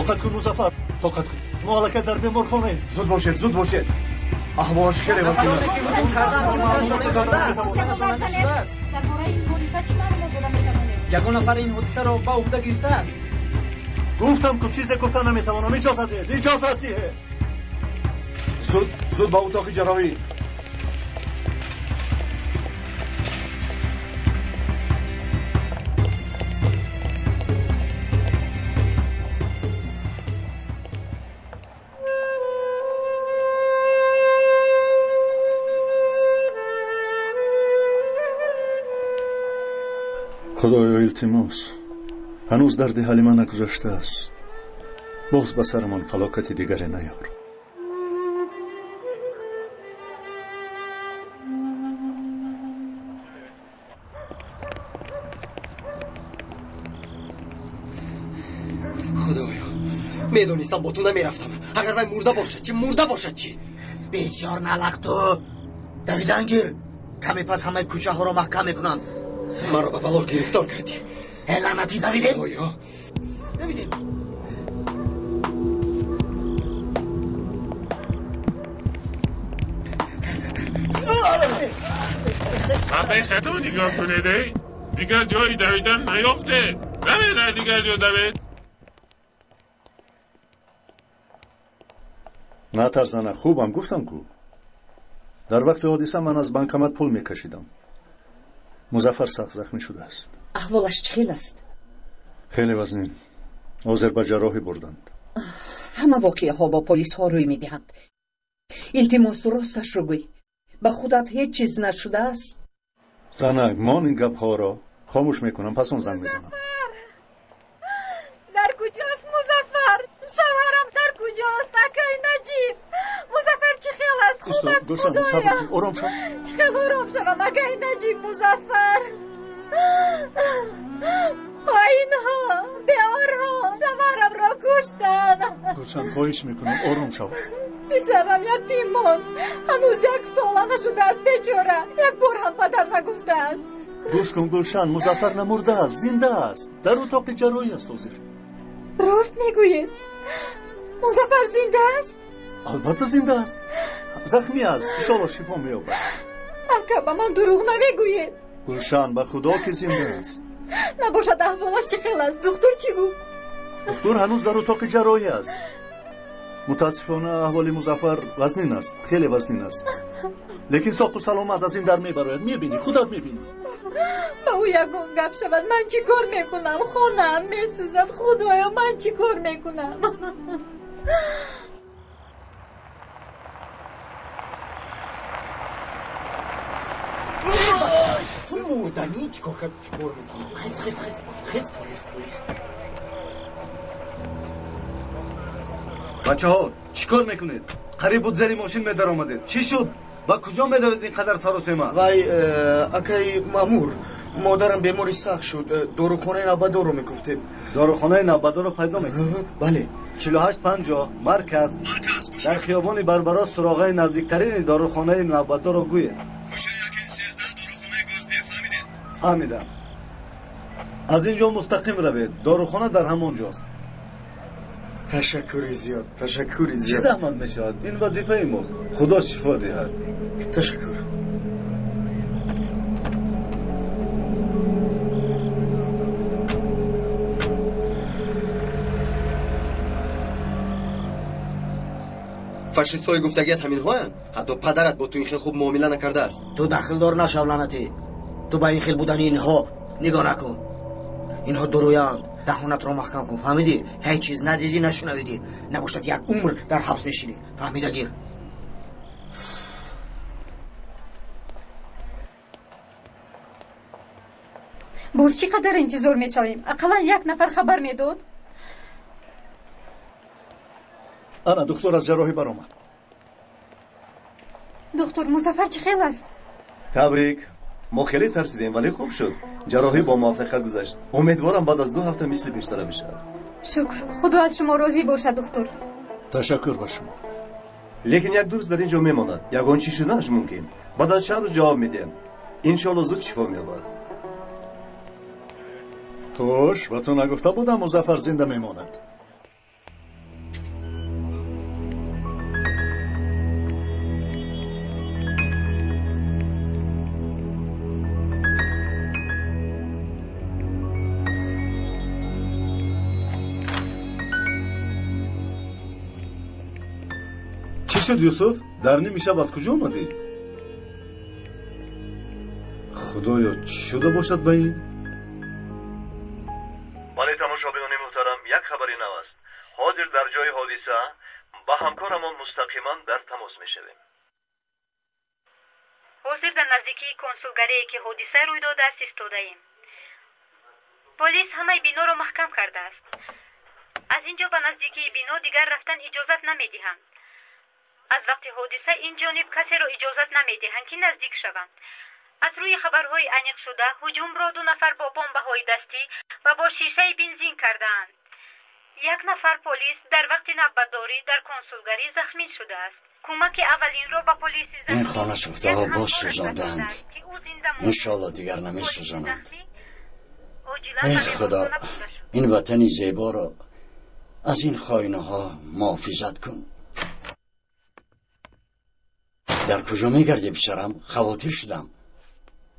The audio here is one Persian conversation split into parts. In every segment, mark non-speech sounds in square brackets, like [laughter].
tokat کن مزفر tokat کن مالکه در بیمارخانه زود باشید زود باشید چی خیلی وسیع است یک نفر این حادثه رو با عهده گیرسه است گفتم که چیز گفتن نمی‌توانم اجازه دهید اجازه دهید زود زود با اتاق جراحی التماس. هنوز درد دهل ما نگذاشته است. باز به سرمان فلاکت دیگری نیار. خدایا، می‌دونستم با تو نمی‌رفتم. اگر وای مرده باشد چی؟ مرده باشد چی؟ بسیار نلق تو. دویدن گیر. کمی پس همه کوچه ها را محکم می‌کنند من رو به بلور گرفتار کردی. لعنتی نبیدیم آیا نبیدیم سمبه تو نگاه کنه دی. دیگر جایی دویدن نیافته. نمه در دیگر جا دوید. نه ترسانه خوبم. گفتم کو. در وقت حادثه من از بانکمت پول میکشیدم. Музаффар сахт захмӣ шудааст. Аҳволаш чӣ хел аст? Хеле вазнин. Ҳозир ба ҷарроҳӣ бурданд. Ҳама воқеаҳо ба полисҳо рӯй медиҳанд. Илтимос росташро гӯй ба худат ҳеҷ чиз нашудааст занак мон ин гапҳоро хомӯш мекунам пас он занг мезанам چقدر خوب است گلشن صبر آرام شو ما آرام مگه این نجیب مزفر خواهین ها به ها شمارم را کشتن. گلشن خواهش می‌کنم آرام شو پسرم یتیم تیمون. هنوز یک سال نشده است بیچاره یک بار هم پدر نگفته است. گوش کن گلشن مزفر نمرده است زنده است. در اتاق جرایی است حاضر راست می‌گویید مزفر زنده است؟ البته زنده است. захмӣ аст иншолло шифо меёбад ака ба ман дурӯғ намегӯед гулшан ба худо ки зиндааст набошад аҳволаш чӣ хел аст духтур чӣ гуфт духтур ҳанӯз дар утоқи ҷарроҳӣ аст мутаассифона аҳволи музаффар вазнин аст хеле вазнин аст лекин соқу саломат аз ин дар мебарояд мебинӣ худат мебинӣ ба ӯ ягон гап шавад ман чӣ кор мекунам хонаам месӯзад худоё ман чӣ кор мекунам ту мурданӣ чӣ кор кард чӣ кор мекунӣ? Хис хис хис. Хис полис полис. Бачаҳо чӣ кор мекунед? Қариб буд зери мошин медаромадед чӣ шуд? Ба куҷо медавед ин қадар саросема вай э, акай маъмур модарам бемори сахт шуд. Э, дорухонаи навбадорро мегуфтем дорухонаи навбадорро пайдо мекунед? бале. чилҳашт панҷоҳ марказ. Дар хиёбони барбарос суроғаи наздиктарини дорухонаи навбатдорро гӯед фаҳмидам аз ин ҷо мустақим равед дорухона дар ҳамон ҷост ташаккури зиёд ташаккури чӣ зиёд заҳмат мешавад ин вазифаи мост худо шифо диҳад ташаккур фашистҳои гуфтагият ҳаминҳоянд ҳатто падарат бо ту ин хел хуб муомила накардааст ту дахлдор нашав лаънатӣ تو به این خیل بودن اینها نگاه نکن. اینها درویند دهانت رو محکم کن. فهمیدی؟ هیچ چیز ندیدی نشنویدی نباشد یک عمر در حبس میشینی فهمیده گیر چی قدر انتظار می‌شویم؟ اقلا یک نفر خبر می‌داد؟ انا آره، دکتر از جراحی برآمد. دکتر مسافر چی خیل است؟ تبریک. ما خیلی ترسیدیم ولی خوب شد. جراحی با موفقیت گذشت. امیدوارم بعد از دو هفته مثل بیشتر بشه. شکر. خدا از شما راضی باشد دکتر. تشکر با شما. لیکن یک دوست در اینجا میماند. یگان چی شدنش ممکن. بعد از چند جواب میدیم. انشالله زود شفا مییابد. خوش به تو نگفته بودم مظفر زنده میماند. چی شد یوسف؟ درنی میشه شب کجا اومدی؟ خدایا چی شده باشد به این؟ من تماشا بیانی محترم یک خبری نو است حاضر در جای حادثه با همکارمان مستقیما در تماس می‌شویم حاضر در نزدیکی کنسولگری که حادثه روی داده است ایستادهایم پلیس همه بنا را محکم کرده است از اینجا به نزدیکی بنا دیگر رفتن اجازت نمی‌دهند аз вақти ҳодиса ин ҷониб касеро иҷозат намедиҳанд ки наздик шаванд. аз рӯи хабарҳои аниқшуда ҳуҷумро ду нафар бо бомбаҳои дастӣ ва бо шишаи бензин кардаанд. як нафар полис дар вақти навбатдорӣ дар консулгарӣ захмӣ шудааст. Кӯмаки аввалинро ба полисин хона шуфтаҳо боз шӯжонданд. иншоалло дигар намешӯжонанд эй худо ин ватани зеборо аз ин хоинаҳо муҳофизат кун дар куҷо мегардӣ бишарам халотир шудам.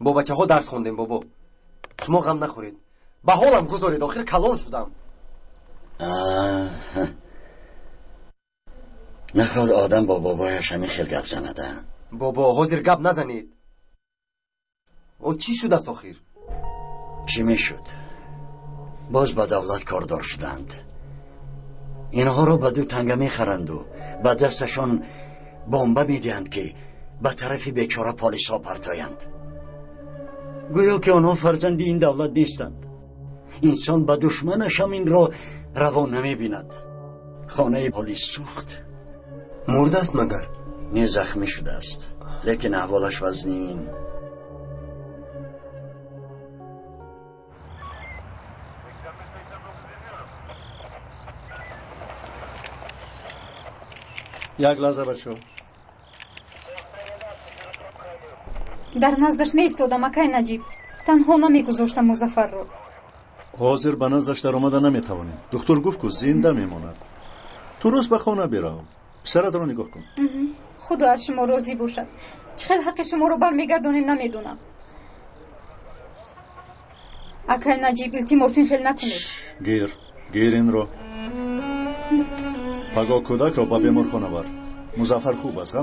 Бо бачаҳо дарс хондем бобо. Шумо ғам нахӯред. Ба ҳолам гузоред охир калон шудам. Наход одам бо бобояш ҳамин хел гап заната бобо ҳозир гап назанед. О чӣ шудааст охир? Чӣ мешуд? Боз ба давлат кордор шуданд. Инҳоро ба ду танга мехаранду. Ба дасташон بمبا می‌دهند که به طرف بیچاره پلیس ها پرتایند. گویا که آنها فرزند این دولت نیستند. انسان به دشمنش هم این را روا نمی‌بیند. خانه پلیس سوخت. مرده است مگر؟ نه زخمی شده است. لیکن احوالش وزنین. یک لحظه بشو дар наздаш меистодам акай наҷиб. Танҳо намегузоштам музаффарро. Ҳозир ба наздаш даромада наметавонем. Духтур гуфт ку зинда мемонад. Туруст ба хона бирав. Писаратро нигоҳ кун. Худо аз шумо розӣ бошад. Чӣ хел ҳаққи шуморо бармегардонем намедонам. Акай наҷиб илтимос ин хел накунед. Гир гир инро паго кӯдакро ба беморхона бар. Музаффар хуб аст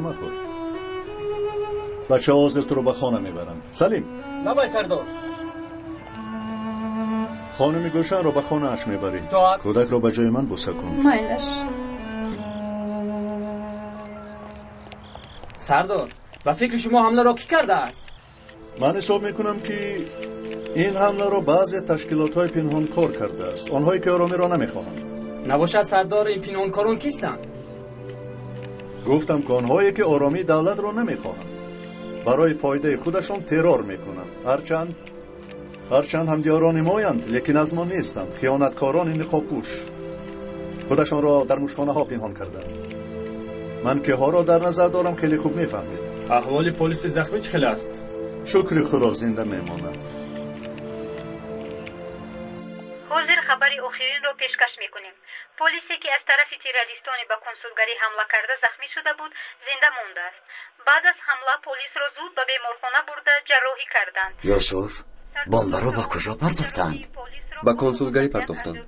بچه ها حاضر تو رو به خانه می‌برند سلیم. نبای سردار. خانم گوشه رو به خانه اش می‌بری کودک رو به جای من بوسه کن. مایلش. سردار و فکر شما حمله را کی کرده است؟ من حساب می‌کنم که این حمله را بعضی تشکیلات های پینهان کار کرده است. آنهایی که آرامی را نمی‌خواهند. نباشد سردار این پینهان کارون کیستند؟ گفتم که آنهایی که آرامی دولت را نمی‌خواهند. Барои фоидаи худашон террор мекунанд. Ҳарчанд ҳарчанд ҳамдиёрони моянд лекин аз мо нестанд. Хиёнаткорони ниқобпӯш худашонро дар мушхонаҳо пинҳон кардаанд ман киҳоро дар назар дорам хеле хуб мефаҳмед. Аҳволи полиси захмӣ чӣ хел аст? Шукри худо зинда мемонад که از طرف تیرالیستان به کنسولگری حمله کرده زخمی شده بود زنده مونده است. بعد از حمله پلیس را زود به بیمارخانه برده جراحی کردند. یوسف بمب را به کجا پرتافتند به کنسولگری پرتافتند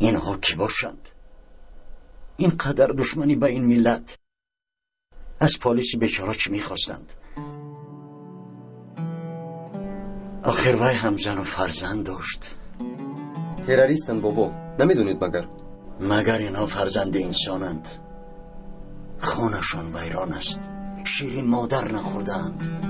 اینها کی باشند؟ اینقدر دشمنی به این ملت. از پلیس بیچاره چی می‌خواستند؟ آخر وای هم زن و فرزند داشت. تروریستن بابا نمی‌دونید مگر؟ مگر اینها فرزند انسانند خونشان ویران است شیرین مادر نخوردند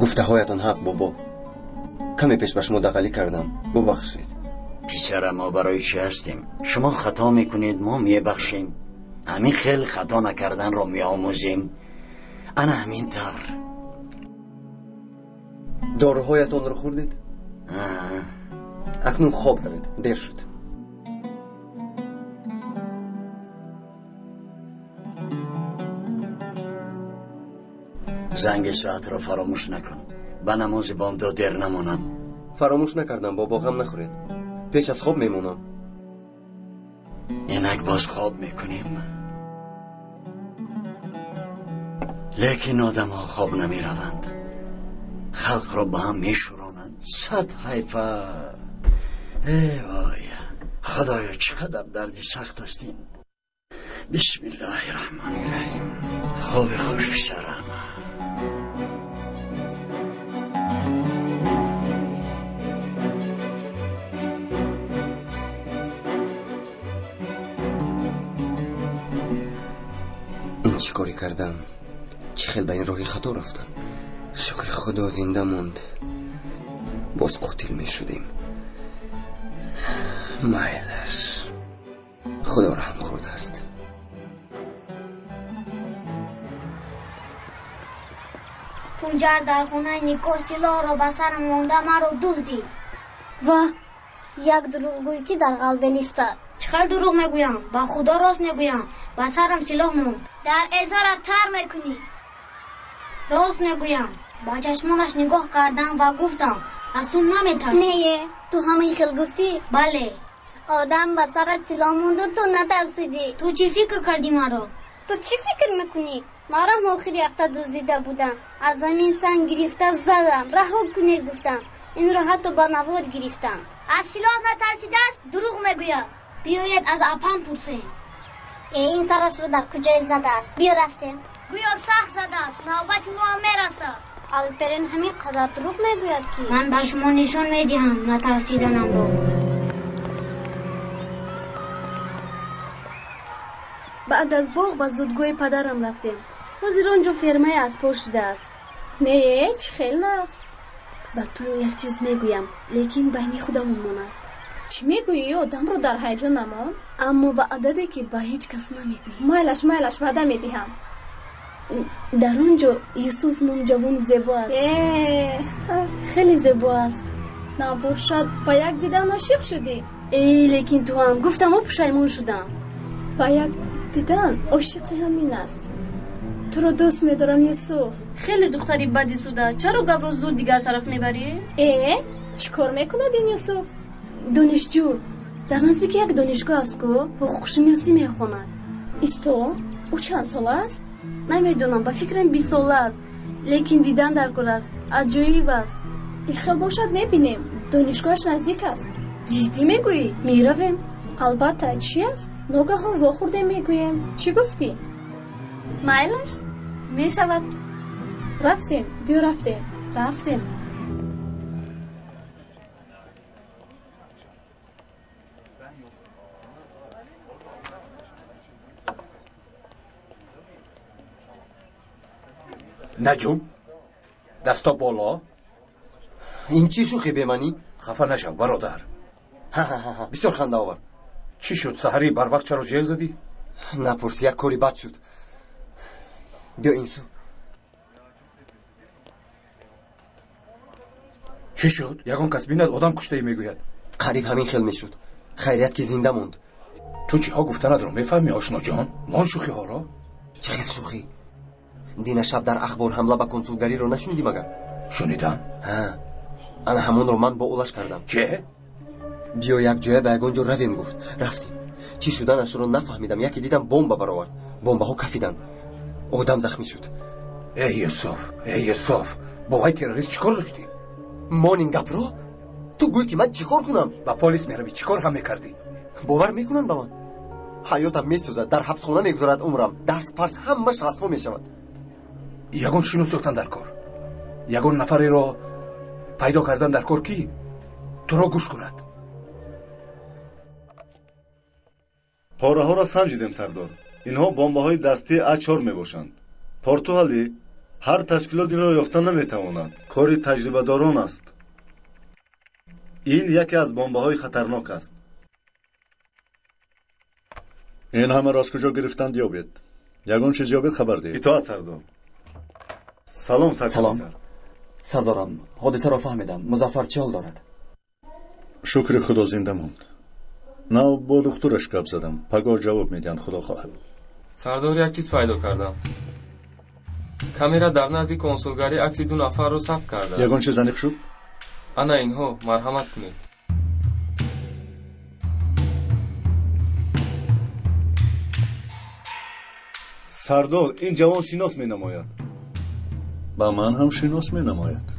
гуфтаҳоятон ҳақ бобо каме пеш ба шумо дағалӣ кардам бубахшед پسر ما برای چی هستیم شما خطا میکنید ما میبخشیم همین خیلی خطا نکردن رو میآموزیم. انا همینطور داروهایتان رو خوردید؟ آه. اکنون خواب روید. دیر شد. زنگ ساعت رو فراموش نکن. به نماز بامداد دیر نمونم. فراموش نکردم بابا غم نخورید. پیش از خواب میمونم. اینک باز خواب می‌کنیم. لیکن آدم ها خواب نمی روند خلق را به هم می شورانند صد حیفه. ای وای. خدایا چقدر دردی سخت هستین. بسم الله الرحمن الرحیم. خواب خوش بسرم کاری کردم. چه خیلی به این راهی خطا رفتم. شکر خدا زنده موند. باز قاتل می شدیم. مایلش. خدا رحم خورده است. تونجر در خونه نیکو سلاح را به سرم مانده مرا دزدید و یک دروغگویی که در قلب لیستد چقدر دروغ می‌گویم؟ به خدا راست می‌گویم. به سرم سلاح موند در اظهارت تر می‌کنی. راست می‌گویم. با چشمانش نگاه کردم و گفتم از تو نمیترسم. نه تو همین خیل گفتی؟ بله. آدم به سرت سلاح موند و تو نترسیدی. تو چی فکر کردی مرا تو چی فکر می‌کنی؟ مرا آخری هفته دزدیده بودم. از زمین سنگ گرفته زدم. رها کنید گفتم. این را حتی با نوار گرفتند. از سلاح نترسیده است دروغ می‌گوید بیاید از اپم پرسیم. این سرش رو در کجای زده است؟ بیا رفتیم. گویا سخت زده است. نوبت ما هم می‌رسد الپرین همین قدر دروغ می‌گوید که؟ من به شما نشان می‌دهم. نترسیدنم رو. بعد از باغ به زودگوی پدرم رفتیم. حاضر آنجا فرمه اسپا شده است. نه چی خیلی نقص به تو یک چیز می‌گویم لیکن بینی خودمون ماند. чӣ мегӯӣ одамро дар ҳаяҷон намон? Аммо ваъдаде ки ба ҳеҷ кас намегӯӣ майлаш майлаш ваъда медиҳам. Дар он ҷо юсуф ном ҷавон зебо аст. Э, Хеле зебо аст. набошад ба як дидан ошиқ шудӣ. Э лекин ту ҳам гуфтаму пушаймон шудам. Ба як дидан ошиқи ҳамин аст. Туро дӯст медорам юсуф. Хеле духтари бади суда чаро гапро зуд дигар тараф мебарӣ? Э чӣ кор мекунад ин юсуф? донишҷӯ. Дар наздики як донишгоҳ аст ку ҳуқуқшиносӣ мехонад. Исто ӯ чанд сол аст? Намедонам ба фикрам бист сола аст. Лекин дидан даркор аст. Аҷоиб аст. Ихел бошад мебинем. Донишгоҳаш наздик аст. Ҷиддӣ мегӯӣ? Меравем. Албатта чӣ аст? Ногаҳон вохӯрда мегӯем. Чӣ гуфтӣ? Майлаш мешавад. Рафтем биё рафтем. Рафтем. نجوم. دستا بالا. این چی شوخی به منی؟ خفه نشو برادر. بسیار خنده آور. چی شد؟ سحری بر وقت چرا جیغ زدی؟ نپرسی یک کاری بد شد. بیا این سو. چی شد؟ یگان کس بیند آدم کشته می‌گوید. قریب همین خیل می‌شد خیریت که زنده موند. تو چی ها گفتند رو می‌فهمی آشنا جان؟ ما شوخی ها را؟ چه خیلی شوخی؟ دین شب در اخبار حمله به کنسولگری رو نشنیدی مگر شنیدم ها انا همون رو من با اولش کردم چه بیا یک جای به یگانجا رویم گفت رفتیم چی شدنش رو نفهمیدم یکی دیدم بمب برآورد بمب ها کفیدن آدم زخمی شد ای یوسف ای یوسف با وای تروریست چیکار داشتی مان این گپ رو تو گوی که من چیکار کنم با پلیس می‌روی چیکار هم می‌کردی باور می‌کنن با من حیاتم میسوزد در حبس خونه می‌گذارد عمرم درس ягон шинос ёфтан дар кор. Ягон нафареро пайдо кардан дар кор кӣ туро гӯш кунад. Пораҳоро санҷидем сардор. Инҳо бомбаҳои дастии а чор мебошанд. Португалӣ ҳар ташкилот инро ёфта наметавонад. Кори таҷрибадорон аст. Ин яке аз бомбаҳои хатарнок аст. Ин ҳамаро аз куҷо гирифтанд ёбед ягон чиз ёбед хабар диҳед. Итоат сардор салом саркалисар салом. Сардорам ҳодисаро фаҳмидам. Музаффар чӣ ҳол дорад? Шукри худо зинда монд. Нав бо духтураш гап задам. Паго ҷавоб медиҳанд худо хоҳад. Сардор як чиз пайдо кардам. Камера дар назди консулгарӣ акси ду нафарро сабт карда. Ягон чиз аниб шуд? Ана инҳо марҳамат кунед. Сардор ин ҷавон шинос менамояд. با من هم شینوس می نماید.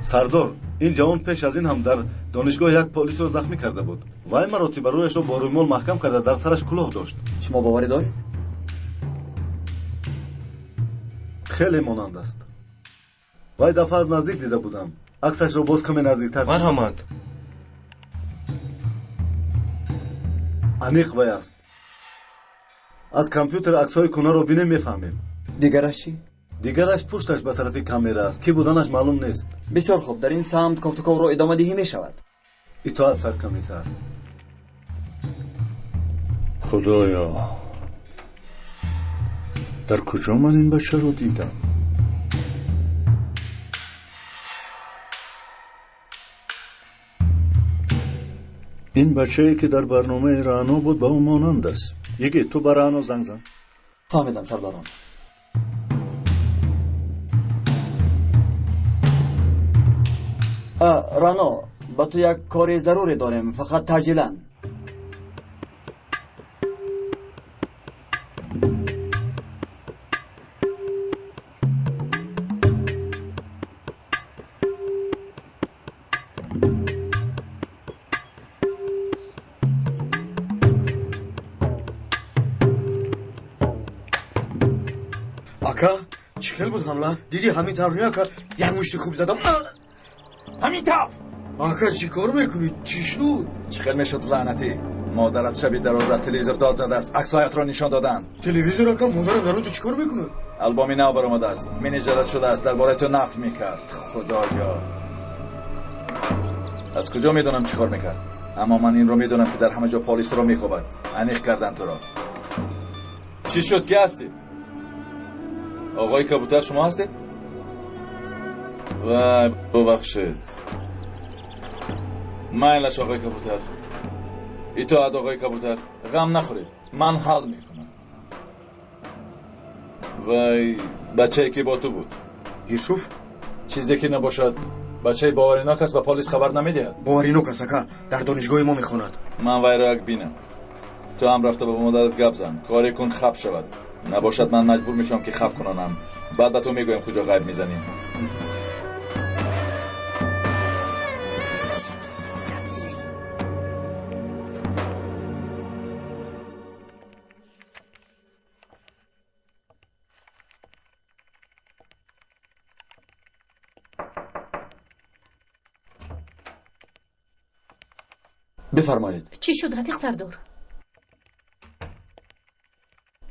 سردار این جوان پیش از این هم در دانشگاه یک پلیس را زخمی کرده بود. وای مراتب رویش را با رویمال محکم کرده در سرش کلاه داشت. شما باوری دارید؟ خیلی مانند است. وای دفعه از نزدیک دیده بودم. عکسش رو باز کمی نزدیکتر. من همند انیق وای است. از کامپیوتر عکس‌های کنه رو بینه می‌فهمیم. دیگرش دیگرش پشتش به طرف کامرا است. کی بودنش معلوم نیست. بسیار خوب. در این سمت کفتکاو را ادامه دهی می شود. اطاعت سرکمیسر خدایا. در کجا من این بچه رو دیدم؟ این بچه ای که در برنامه رانو بود با اون مانند است. یکی تو برانو زنگ زن. فهمیدم سرداران رانا با تو یک کار ضروری داریم فقط تجیلن آقا، چی خیل بود دیدی همین تر رویا که یک مشتی خوب زدم. همین آقا چی کار می‌کنید چی شد؟ چی خیلی می‌شد لعنتی مادرت شبی در در تلویزیور داد زده است. عکسهایت را نشان دادند. تلویزیور آقا مادرم در اونجا چیکار می‌کنه؟ البامی نو برآمده است. منیجرت شده است. درباره تو نقل می‌کرد. خدایا. از کجا می‌دونم چی کار می‌کرد؟ اما من این رو می‌دونم که در همه جا پالیس را میکوبد انیق کردن تو را. چی شد؟ که هستی؟ آقای کبوتر شما هستید؟ و ببخشید. مایلش آقای کبوتر. اطاعت آقای کبوتر. غم نخورید. من حل می‌کنم. وای بچه که با تو بود. یوسف؟ چیزی که نباشد. بچه باورینوک است با پلیس خبر نمی‌دهد. باورینوک است که در دانشگاه ما می‌خواند. من وای را بینم. تو هم رفته با مادرت گپ زن. کاری کن خب شود. نباشد من مجبور میشم که خب خف کنانم بعد با تو می‌گویم کجا غیب می‌زنیم. بفرمایید. چی شد رفیق سردار؟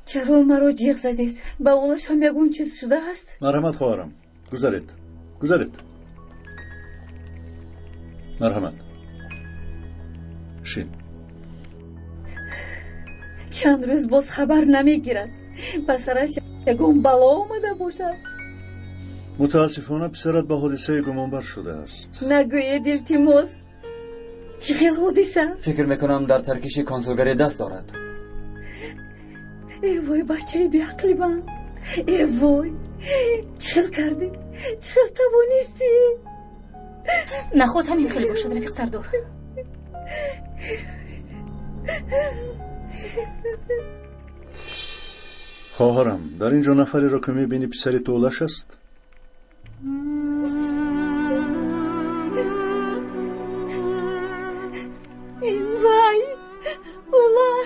چرا مرا جیغ زدید؟ با اولش هم یگون چیز شده است مرحمت خوارم گذارید. گذارید. مرحمت. شین. چند روز باز خبر نمی‌گیرد به سرش یگون بلا اومده باشد. متاسفانه پسرت به حادثه گمانبر شده است. نگوید التماس چه خیل بودیسم؟ فکر می‌کنم در ترکیش کانسلگری دست دارد ای وای بچه بیعقلی من ای وای چیل کردی؟ چیل توانیستی؟ نه خود همین خیلی باشد رفیق سردار خواهرم در اینجا نفری را که می‌بینی پسر تولش است؟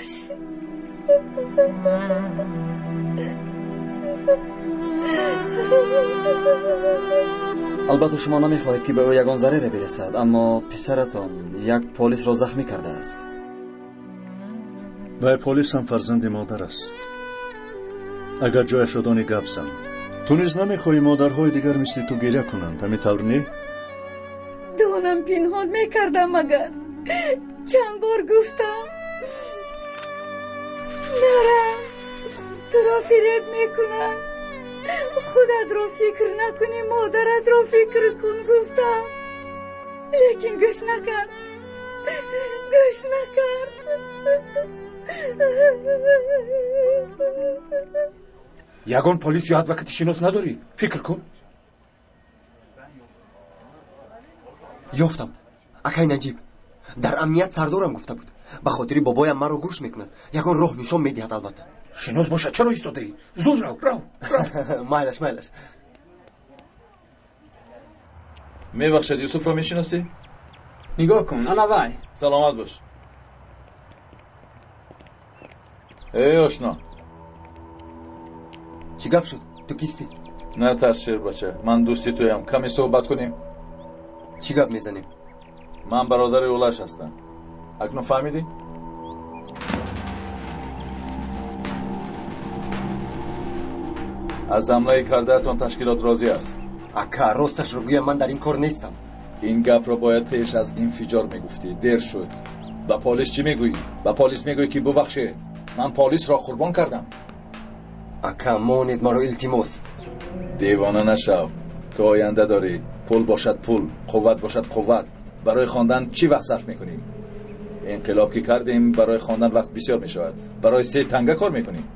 Улаш албатта шумо намехоҳед ки ба ӯ ягон зарере бирасад аммо писаратон як полисро захмӣ кардааст вай полис ҳам фарзанди модар аст агар ҷояшро донӣ гап зан ту низ намехоҳӣ модарҳои дигар мисли ту гиря кунанд ҳамин тавр не? Донам пинҳон мекардам магар чанд бор гуфтам دارم. تو را فریب می‌کنم خودت را فکر نکنی مادرت را فکر کن گفتم. لیکن گوش نکرد گوش نکرد یگان پلیس یاد وقت شناس نداری؟ فکر کن. یافتم. اکای نجیب. дар амният сардорам гуфта буд ба хотири бобоям маро гӯш мекунад ягон роҳ нишон медиҳад албатта шинос боша чаро истодаӣ зуд рав рав майлаш майлаш мебахшед юсуфро мешиносӣ нигоҳ кун ана вай саломат бош эй ошно чӣ гап шуд ту кистӣ натарс шербача ман дӯсти туям каме суҳбат кунем чӣ гап мезанем من برادر اولش هستم. اکنون فهمیدی؟ از حمله کردهتان تشکیلات راضی است. اکا راستش رو گویم من در این کار نیستم. این گپ را باید پیش از انفجار می‌گفتی. دیر شد. با پلیس چی می‌گویی؟ با پلیس می‌گویی که ببخشید. من پلیس را قربان کردم. اکا مانید مرا تیموس. دیوانه نشو تو آینده داری. پول باشد پول قوت باشد قوت. برای خواندن چی وقت صرف می‌کنیم؟ انقلاب که کردیم برای خواندن وقت بسیار می شود برای سه تنگه کار می‌کنیم.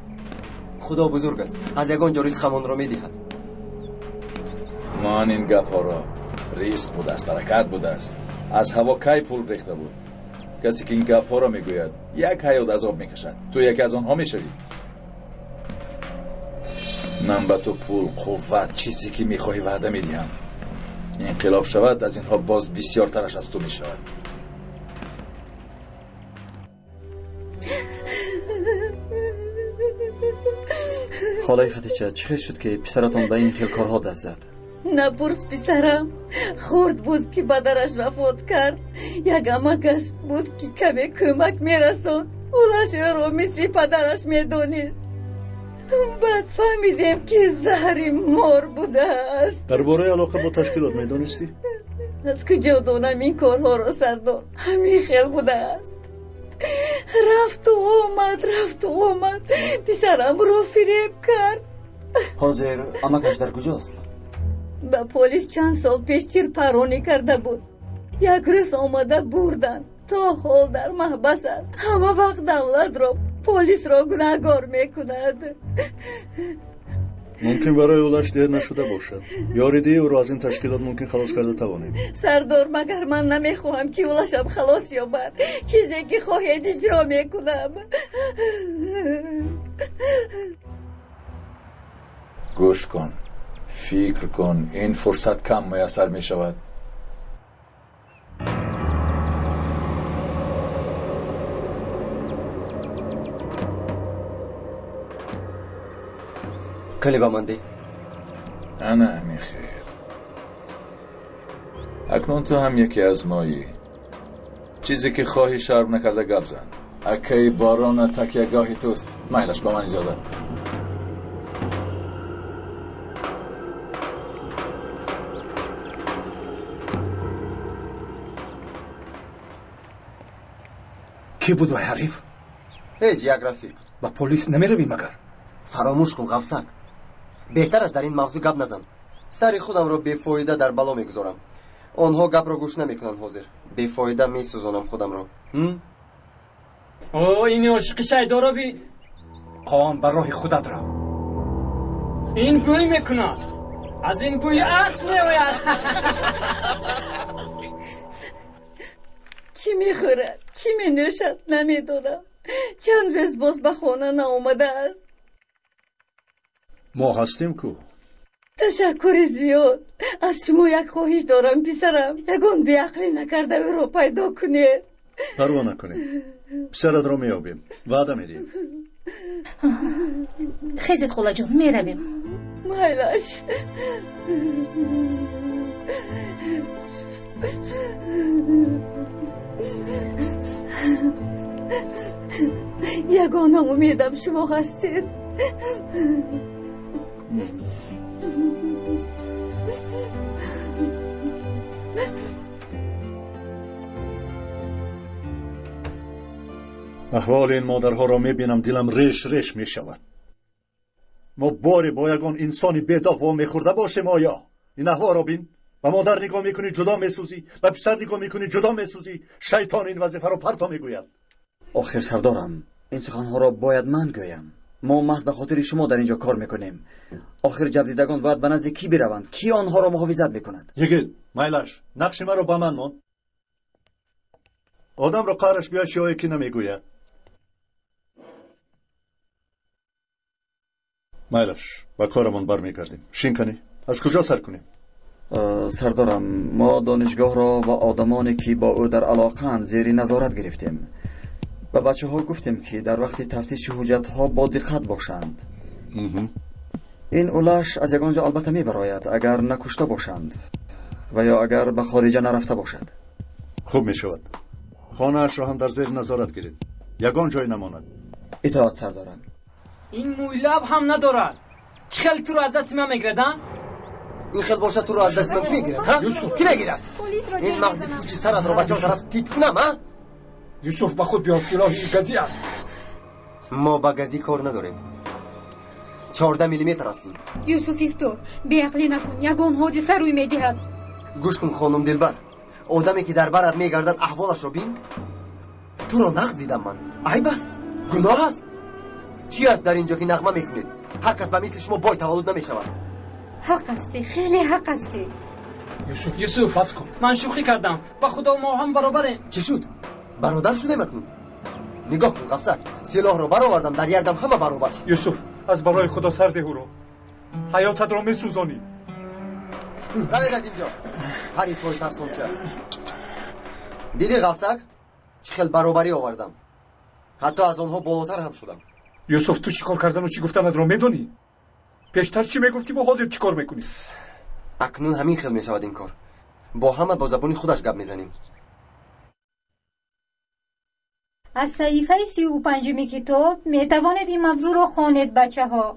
خدا بزرگ است. از یگان جاریز خمان را می‌دهد. من این گپ ها را ریسک بود است برکت بود است. از هوا کی پول ریخته بود؟ کسی که این گپ ها را می‌گوید یک حیات آب می‌کشد. تو یکی از آنها می‌شوی. من به تو پول قوت چیزی که می‌خواهی وعده می‌دهم. انقلاب شود از اینها باز بسیار ترش از تو می شود خالای خدیجه چه شد که پسرتان به این خیلکارها دست زد. نپرس پسرم. خورد بود که بدرش وفات کرد. یک امکش بود که کمی کمک میرسون اولش رو مثل پدرش می‌دونست. بعد فهمیدیم که زهری مر بوده است. درباره علاقه با تشکیلات می‌دونستی؟ از کجا دونم این کارها را سردار همین خیل بوده است. رفت و آمد رفت و آمد. پسرم رو فریب کرد. حاضر امکش در کجاست؟ به پلیس چند سال پیش تیر پرانی کرده بود. یک رس آمده بردن. تا حال در محبس است. همه وقت دولت را پلیس را گناهگار می‌کند. ممکن برای اولش دیر نشده باشد. یاریدی او را از این تشکیلات ممکن خلاص کرده توانیم سردار مگر من نمی‌خواهم که اولشم خلاص یابد؟ چیزی که خواهید اجرا می‌کنم. گوش کن. فکر کن. این فرصت کم میسر می‌شود. کالیبا مانده. نه نه میخیر اکنون تو هم یکی از مایی. چیزی که خواهی شرب نکرده گبزن. زن اکی باران تکیهگاهی توست. مایلش با من اجازت. کی بود وی حریف؟ هیچ یک رفیق. با پلیس نمی‌روی مگر؟ فراموش کن غفصک беҳтараш дар ин мавзӯъ гап назан. Сари худамро бефоида дар бало мегузорам. Онҳо гапро гӯш намекунанд ҳозир. Бефоида месӯзонам худамро. О ини ошиқи шайдоро бин қон ба роҳи худат рав ин гӯй мекунад. Аз ин гӯи асп меояд. Чӣ мехӯрад? Чӣ менӯшад намедонам? Чанд рӯз боз ба хона наомадааст ما هستیم کو؟ تشکر زیاد. از شما یک خواهش دارم پسرم. یگون بیعقلی نکرده رو پیدا کنی پروا نکنید پسرت رو میابیم وعده میدیم. خیزید خولا جون می‌رویم. مایلش یگانم امیدم شما هستید. احوال این مادرها را می‌بینم دلم ریش ریش می‌شود. ما باری با یگان انسانی بیداغ و میخورده باشیم آیا؟ این احوال را بین و مادر نگاه می‌کنی جدا میسوزی و پسر نگاه می‌کنی جدا میسوزی شیطان این وظیفه را پرتا می‌گوید. آخر سردارم این سخنها را باید من گویم. ما محض به خاطر شما در اینجا کار می‌کنیم. آخر جبدیدگان باید به نزد کی بروند؟ کی آنها را محافظت می‌کند؟ یگید مایلش نقش مرا به من مان آدم را قهرش بیاش یا کی نمی‌گوید مایلش با کارمون برمیگردیم شین کنی؟ از کجا سر کنیم؟ سردارم ما دانشگاه را و آدمانی که با او در علاقه زیر نظارت گرفتیم. به بچه ها گفتیم که در وقت تفتیش حجت ها با دقت باشند این اولاش از یگانجا البته می براید اگر نکشته باشند و یا اگر به خارجه نرفته باشد خوب می شود خانه اش را هم در زیر نظارت گیرید یگان جای نماند اطاعت سردارم این مویلاب هم ندارد چخل تو رو از دست من میگردن؟ این خیلی باشه تو رو از دست من کی می‌گیرد؟ ها؟ کی می‌گیرد؟ این مغزی پوچی سرد رو بچه طرف تیت کنم ها؟ юсуф ба худ биёд силоҳи газӣ аст. Мо ба газӣ кор надорем. Чорда миллиметр ҳастем. Юсуф исто беақлӣ накун ягон ҳодиса рӯй медиҳад. Гӯш кун хонум дилбар. Одаме ки дар барат мегардад аҳволашро бин туро нағз дидам ман. Айб аст? Гуноҳ аст? Чӣ аст дар инҷо ки нағма мекунед? Ҳар кас ба мисли шумо бой таваллуд намешавад. Ҳақ ҳастӣ хеле ҳақ ҳастӣ юсуф юсуф аз кун. Ман шӯхӣ кардам. Ба худо мо ҳам баробарем чӣ шуд? برادر شده مکنون نگاه کن غفصر سلاح رو برآوردم در یک دم همه برابر شد. یوسف از برای خدا سر ده او رو. حیاتت رو میسوزانی. روید از اینجا. حریفای ترسانچه دیدی غفصر چه خیلی برابری آوردم. حتی از آنها بالاتر هم شدم. یوسف تو چیکار کردن و چی گفتنت رو می‌دونی؟ پیشتر چی می‌گفتی و حاضر چیکار می‌کنی؟ اکنون همین خیل می‌شود این کار. با همه با زبانی خودش گپ می‌زنیم. аз саҳифаи сию панҷуми китоб метавонед ин мавзӯъро хонед бачаҳо.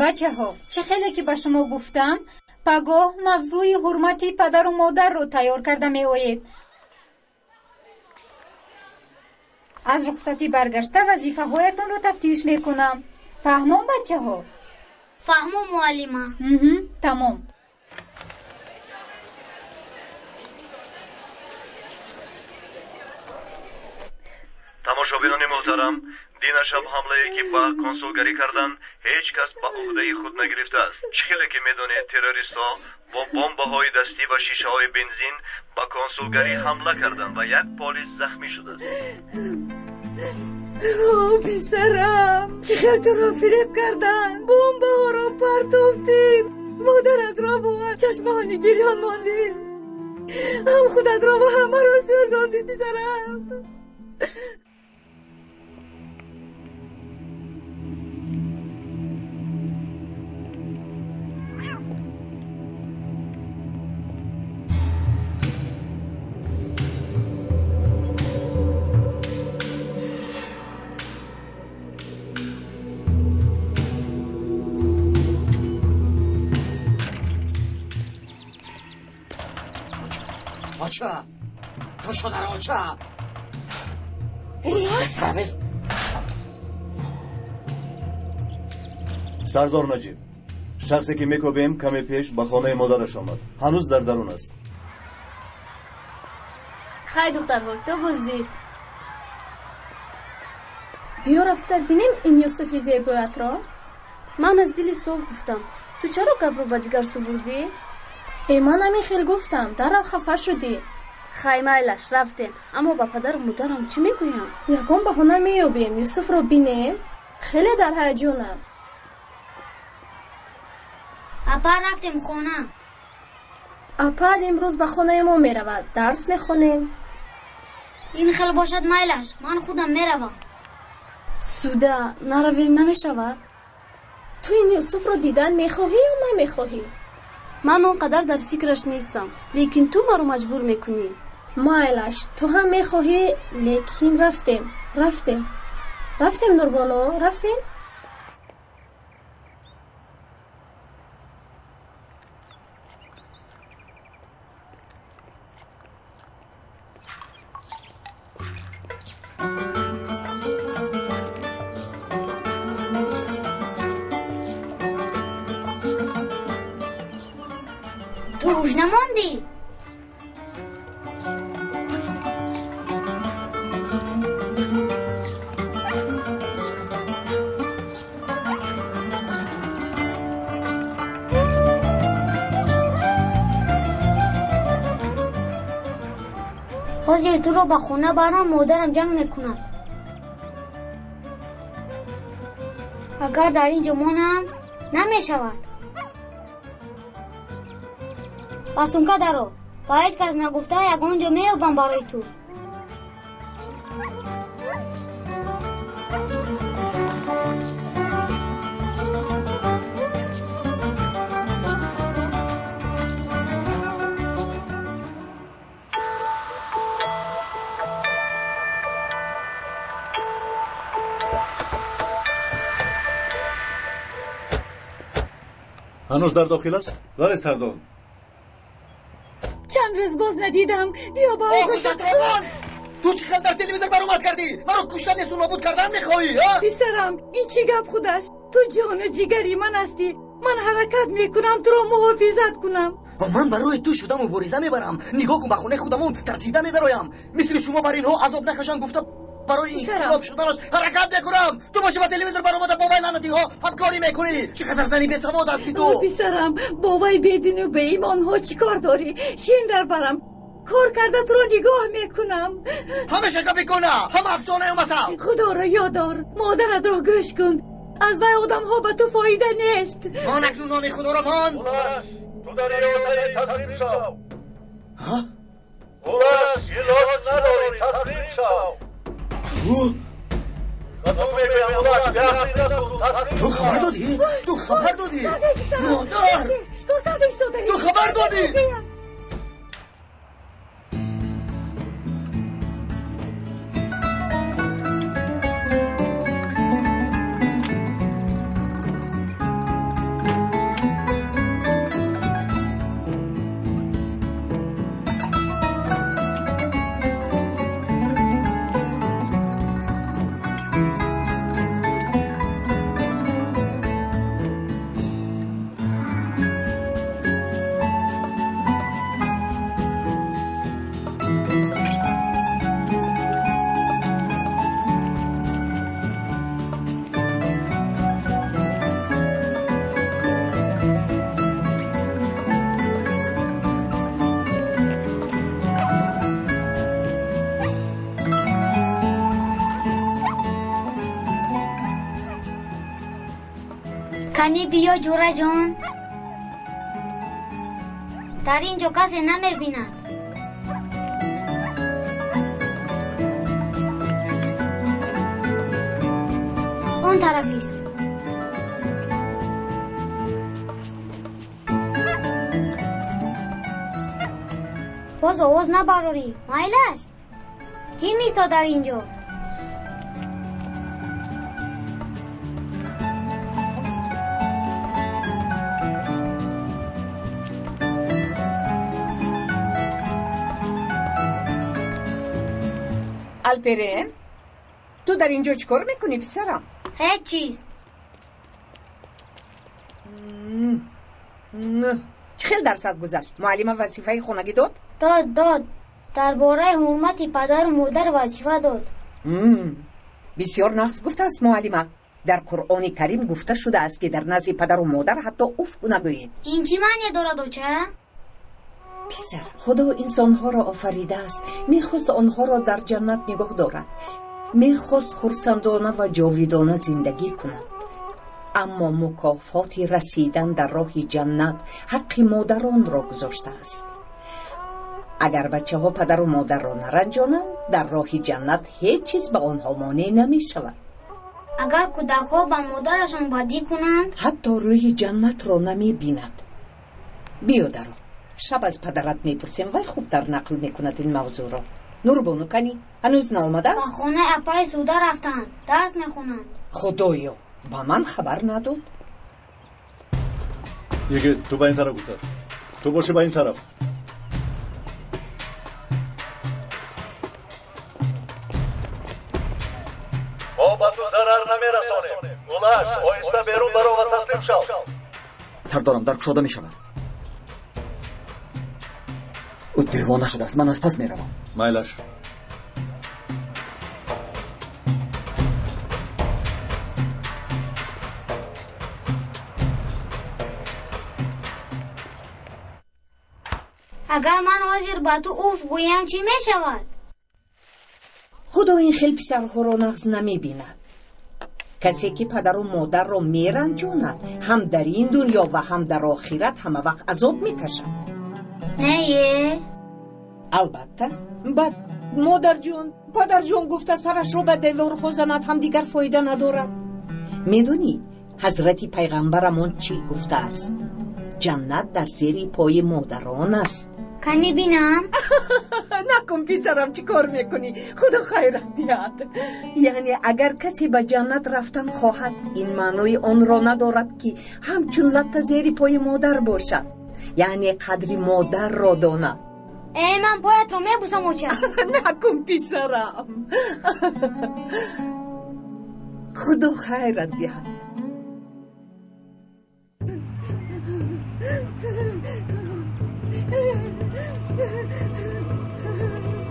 Бачаҳо чӣ хеле ки ба шумо гуфтам? Пагоҳ мавзӯи ҳурмати падару модарро тайёр карда меоед. Аз рухсатӣ баргашта вазифаҳоятонро тафтиш мекунам. Фаҳмон бачаҳо? Фаҳмон муаллима. Тамом. тамошобинони муҳтарам дина шаб ҳамлае ки ба консулгарӣ кардан ҳеҷ кас ба уҳдаи худ нагирифтааст. Чӣ хеле ки медонед террористҳо бо бомбаҳои дастӣ ва шишаҳои бензин ба консулгарӣ ҳамла кардан ва як полис захмӣ шудааст. О писарам чӣ хел туро фиреб кардан бомбаҳоро партофтем модаратро бо чашмаҳо нигириён монем ҳам худатро ва ҳамаро сӯзондӣ писарам. Paşa! Paşalar Paşa! Sabes. سردار نجیب شخصی که میکوبیم کمی پیش به خانه مادرش آمد هنوز در درون است خیلی دختر تو بزدید. بیا رفته بینیم این یوسف زیبایت را من از دل صبح گفتم تو چرا گبرو با دیگر سو ба дигар субурдӣ э ман ҳамин хел гуфтам дарав хафа шудӣ хай майлаш рафтем аммо ба падару модарам чӣ мегӯям ягон баҳона меёбем юсуфро бинем хеле дар ҳаяҷонам апа рафтем хона апад имрӯз ба хонаи мо меравад дарс мехонем ин хел бошад майлаш ман худам меравам суда наравем намешавад ту ин юсуфро дидан мехоҳӣ ё намехоҳӣ Ман он қадар дар фикраш нестам лекин ту маро маҷбур мекунӣ. Майлаш ту ҳам мехоҳӣ лекин рафтем рафтем. Рафтем нурбоно рафтем حوزه موندی. حاضر تو رو به خونه برم مادرم جنگ می‌کند اگر در اینجا مانم نمی‌شود ба сумка даро ба ҳеҷ кас нагуфта ягон ҷо меёбам барои ту ҳанӯз дар дохил аст вале сардор چند روز باز ندیدم. بیا با آقا تو چیکار در تلویزیون برآمد کردی؟ مرا کشتن نیست نابود کردن میخوایی؟ پسرم این چی گپ خودش؟ تو جان و جگری من هستی. من حرکت می‌کنم تو را محافظت کنم. من برای تو شدم و بریزه می‌برم. نگاه کن به خونه خودمون ترسیده میدرایم مثل شما بر اینها عذاب نکشن گفتم. برای انقلاب شدنش حرکت می‌کنم تو باشی با تلویزیون برآمده با وی لعنتی ها همکاری می‌کنی؟ چقدر زنی به سواد هستی تو؟ پسرم با بدین و به ایمان ها چیکار داری؟ شین در برم. کار کرده تو رو نگاه می‌کنم. همیشه که بکنه هم افسانه و مثل. خدا را یادار. مادرت را گوش کن. از وی آدم ها به تو فایده نیست. من اکنون نام خدا را من. تو در ها؟ اولش یه نداری. تصمیم شو. تو تو خبر دادی؟ تو خبر دادی؟ مادر! تو خبر دادی؟ می‌تونی بیا جورا جان در اینجا کسی نمی‌بینم اون طرف است باز آواز نبراری مایلش کی میستا در اینجا الپرین تو در اینجا چیکار می‌کنی پسرم هیچ چیز چخیل درصد گذشت معلم وظیفه خونگی داد داد داد درباره حرمت پدر و مادر وظیفه داد مم. بسیار نقص گفته است معلمه در قرآن کریم گفته شده است که در نزد پدر و مادر حتی اوف نگویید این چی معنی دارد چه؟ Писар худо инсонҳоро офаридааст мехост онҳоро дар ҷаннат нигоҳ дорад мехост хурсандона ва ҷовидона зиндагӣ кунад. Аммо мукофоти расидан дар роҳи ҷаннат ҳаққи модаронро гузоштааст. Агар бачаҳо падару модарро наранҷонанд дар роҳи ҷаннат ҳеҷ чиз ба онҳо монеъ намешавад. Агар кӯдакҳо ба модарашон бадӣ кунанд? Ҳатто рӯи ҷаннатро намебинад. Биё даро шаб аз падарат мепурсем вай хуб дар нақл мекунад ин мавзӯъро. Нурбону канӣ ҳанӯз наомадааст? Ба хонаи апаи зуда рафтанд дарс мехонанд. Худоё ба ман хабар надод یکی تو به این طرف گفتر تو باشه به این طرف ما به تو ضرر نمیرسانیم بلند آیسته بیرون برو و تسلیم شو سردارم درک شده میشود ӯ девона шудааст. Ман аз пас меравам. Майлаш. Агар ман ҳозир ба ту уф гӯям чӣ мешавад? Худо ин хел писарҳоро нағз намебинад. Касе ки падару модарро меранҷонад ҳам дар ин дунё ва ҳам дар охират ҳама вақт азоб мекашад нае албатта. Бад модарҷон падарҷон гуфта сарашро ба деворҳо занад ҳамдигар фоида надорад. Медонӣ ҳазрати пайғамбарамон чӣ гуфтааст? Ҷаннат дар зери пои модарон аст. Канӣ бинам? [laughs] Накун писарам чӣ кор мекунӣ? Худо хайрат диҳад. Яъне агар касе ба ҷаннат рафтан хоҳад ин маънои онро надорад ки ҳамчун латта зери пои модар бошад. یعنی قدری مادر را داند. ای من پایت رو میبوسم اوچه. [laughs] نکن پیسرم خدا خیرت دیاد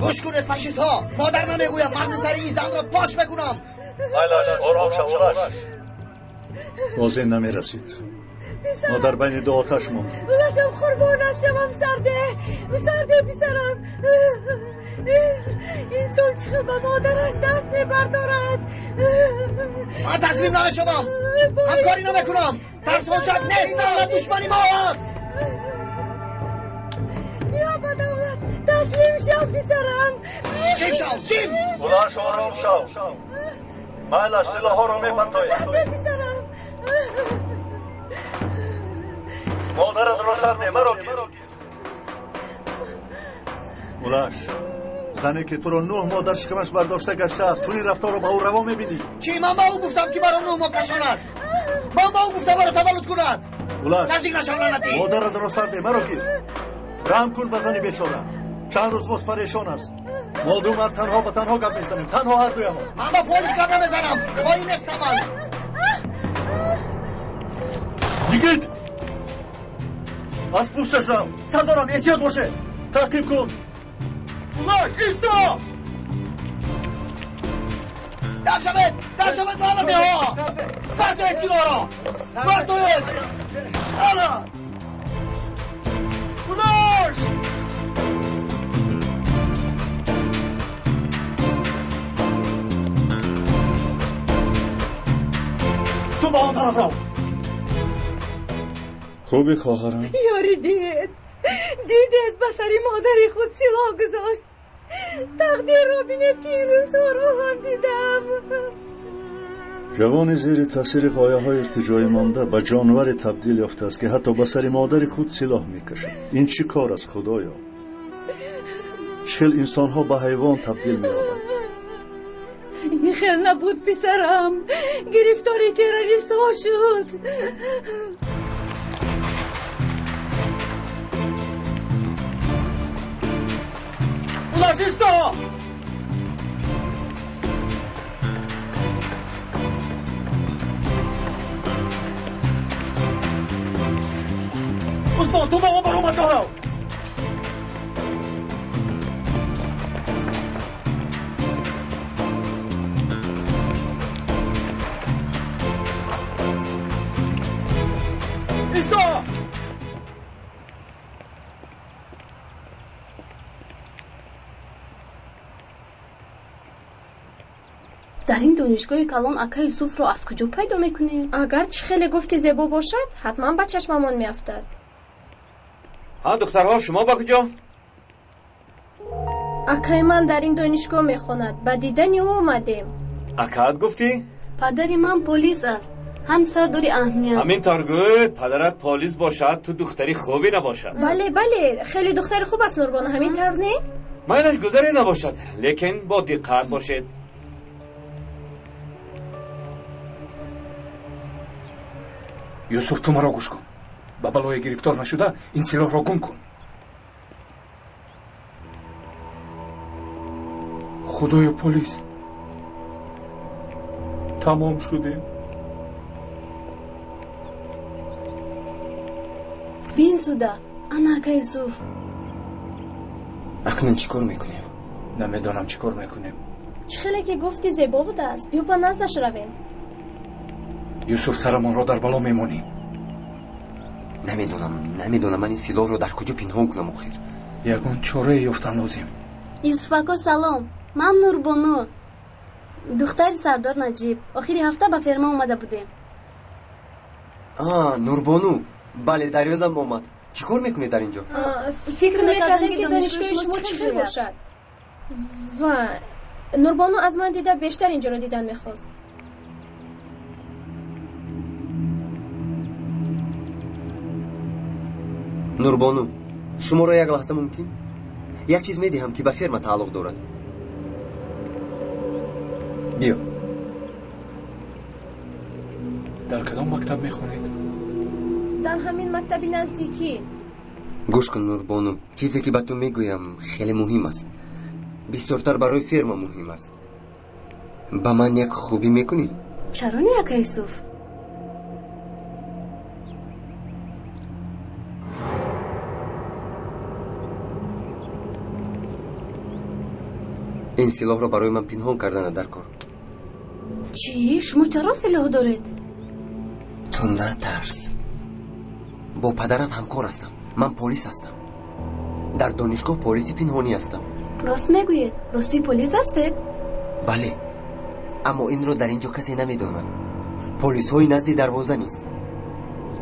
گوش کنید فشیست ها مادر من می‌گویم مرز سری این زن را پاش بکنم واضح نمی رسید ما در بین دو آتش موند بلاشم قربانت شوم سرده. سرده پیسرم این سال چخه به مادرش دست میبردارد؟ من تسلیم نمی‌شوم همکاری نمی‌کنم. ترس باشد نیست دولت دشمنی ما است. بیا با دولت. تسلیم شو؟ پیسرم جیم شو جیم Ulan şu orum şov. Hala silahı رو میپنتوی. سرده پیسرم سرده مرا گیر. اولاش زنی که تو رو نه ماه در شکمش برداشته گشته است چون این رفتار رو به او روا می‌بینی چی من با او گفتم که برای نو ما کشاند من با او گفتم برای تولد کند اولاش نزدیک نشم لعنتی مادر درست سرده مرا گیر رحم کن به زنی بیچاره چند روز باز پریشان است ما دو مرد تنها به تنها گپ می‌زنیم تنها هر دوی ما من با پلیس گپ نمی‌زنم خواهی نیستم من یگید از پوشتش رو سردارم احتیاط باشه تعقیب کن اولاش ایستا در شبت در شبت لعنتی ها بردوید سیگار را بردوید الا اولاش تو با آن طرف رو خوبی خواهرم؟ یاری دید. دیدید به سری مادری خود سلاح گذاشت. تقدیر را بینید که این روزها رو هم دیدم. جوان زیر تاثیر قایه های ارتجای مانده به جانور تبدیل یافته است که حتی به سر مادر خود سلاح می‌کشد. این چی کار است خدایا؟ چل انسان ها به حیوان تبدیل مییابند این خیل نبود پسرم. گرفتاری تروریست ها شد. اولاش ایستا عثمان تو با ما برو در این دانشگاه کلان اکای صوف رو از کجا پیدا می‌کنی؟ اگر چه خیلی گفتی زیبا باشد حتما به چشممان میافتد. ها دخترها شما با کجا؟ اکای من در این دانشگاه می‌خوند به دیدن او اومدیم. اکاد گفتی؟ پدری من پلیس است. هم سرداری اهمیت. همین تارگو پدرت پلیس باشد تو دختری خوبی نباشد. بله بله. خیلی دختر خوب است نوربان همین طرف نی؟ مایلش گذری نباشد. لیکن با دقت باشید. юсуф ту маро гӯш кун ба балое гирифтор нашуда ин силоҳро гум кун худоё полис тамом шудем бин зуда ана акаи суф акнун чӣ кор мекунем намедонам чӣ кор мекунем чӣ хеле ки гуфти зебо будааст биё ба наздаш равем юсуф сарамонро дар бало мемонем намедонам намедонам ман ин силоҳро дар куҷо пинҳон кунам охир. Ягон чорае ёфтан лозим юсуфако салом. Ман нурбону духтари сардор наҷиб. Охири ҳафта ба ферма омада будем. А нурбону бале дар ёдам омад. Чӣ кор мекунед дар инҷо? Фикр мекардам ки донишгоҳи шумо чӣ хел бошад? ва нурбону аз ман дида бештар инҷоро дидан мехост. нурбону шуморо як лаҳза мумкин як чиз медиҳам ки ба ферма тааллуқ дорад биё дар кадом мактаб мехонед дар ҳамин мактаби наздикӣ гӯш кун нурбону чизе ки ба ту мегӯям хеле муҳим аст бисёртар барои ферма муҳим аст ба ман як хубӣ мекунӣ чаро не ака юсуф این سلاح را برای من پنهان کردن در کار. چی؟ شما چرا سلاح دارید؟ تو نه ترس با پدرت همکار هستم. من پلیس هستم. در دانشگاه پلیس پنهانی هستم. راست می‌گویید. راستی پلیس هستید؟ بله. اما این رو در اینجا کسی نمی‌داند. پلیس های نزد دروازه نیست.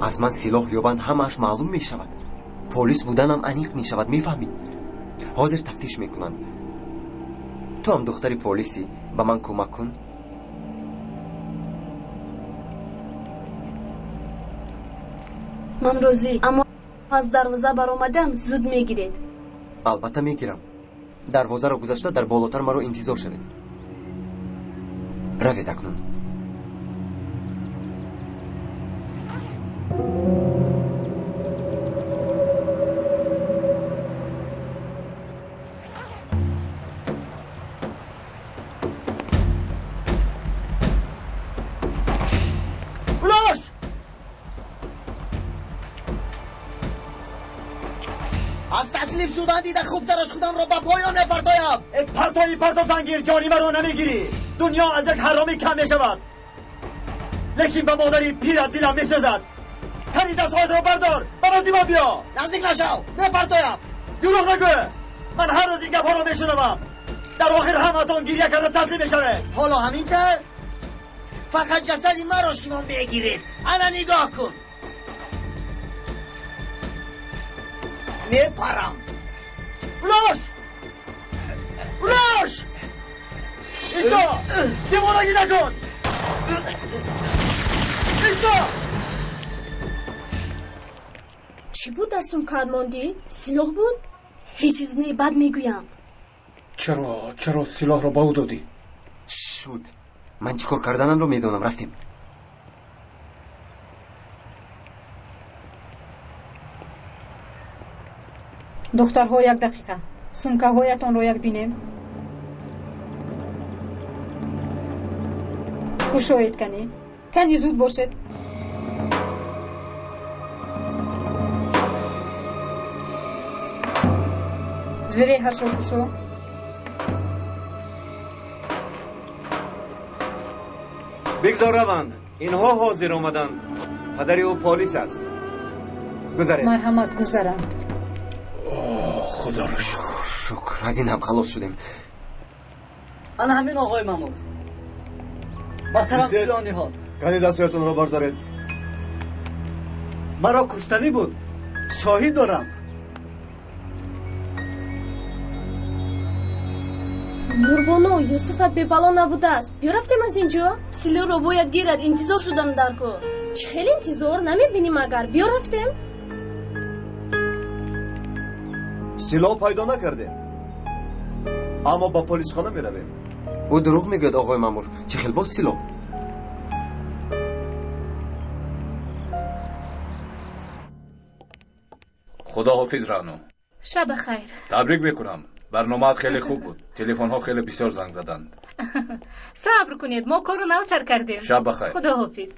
از من سلاح یابند همش معلوم می شود پلیس بودنم انیق می شود می‌فهمی حاضر تفتیش می‌کنند. Ҳам духтари полисӣ ба ман кӯмак кун ман розӣ аммо аз дарвоза баромадан зуд мегиред албатта мегирам. Дарвозаро гузашта дар болотар маро интизор шавед равед акнун دیده خوب ترش خودم رو به پایان نپرتایم پرتایی پرتا فنگیر جانی مرا نمی‌گیری. دنیا از یک حرامی کم می‌شود. لیکن به مادری پیرت دلم میسزد تنی دستهایت رو بردار. به ما بیا. نزدیک نشو نپرتایم دروغ نگو. من هر روز این گپ ها رو میشنوم. در آخر همتون گریه کرده تسلیم می‌شوید حالا همین که فقط جسدی مرا شما بگیرید الان نگاه کن. میپرم. ¡Rush! ¡Rush! ¡Listo! ¡Devoragی نکن! ایستا! چی بود در سومکت ماندی؟ سلاح بود؟ هیچ چیز نه بد می‌گویم چرا چرا سلاح رو با او دادی؟ شد من چیکار کردنم رو می‌دونم رفتیم духтарҳо як дақиқа сумкаҳоятонро як бинем кушоед канӣ кани зуд бошед зереҳашро кушо бигзор раванд инҳо ҳозир омаданд падари ӯ полис аст гузаред марҳамат гузаранд худоро шукр. Шукр аз ин ҳам халос шудем. Ана ҳамин оғои маъмур масалан филониҳо кани дастҳоятонро бардоред. Маро куштанӣ буд. Шоҳид дорам. Нурбоно юсуфат бебало набудааст. Биёрафтем аз ин ҷо? Силоҳро бояд гирад. Интизор шудан дар кор чӣ хел интизор? Намебинем агар. Биёрафтем силоҳ пайдо накардем аммо ба полисхона меравем ӯ дурӯғ мегӯяд оғои маъмур чӣ хел боз силоҳ худоҳофиз раъно шаба хайр табрик мекунам барномаат хеле хуб буд телефонҳо хеле бисёр занг заданд сабр кунед мо кору нав сар кардем шаба хайр худоҳофиз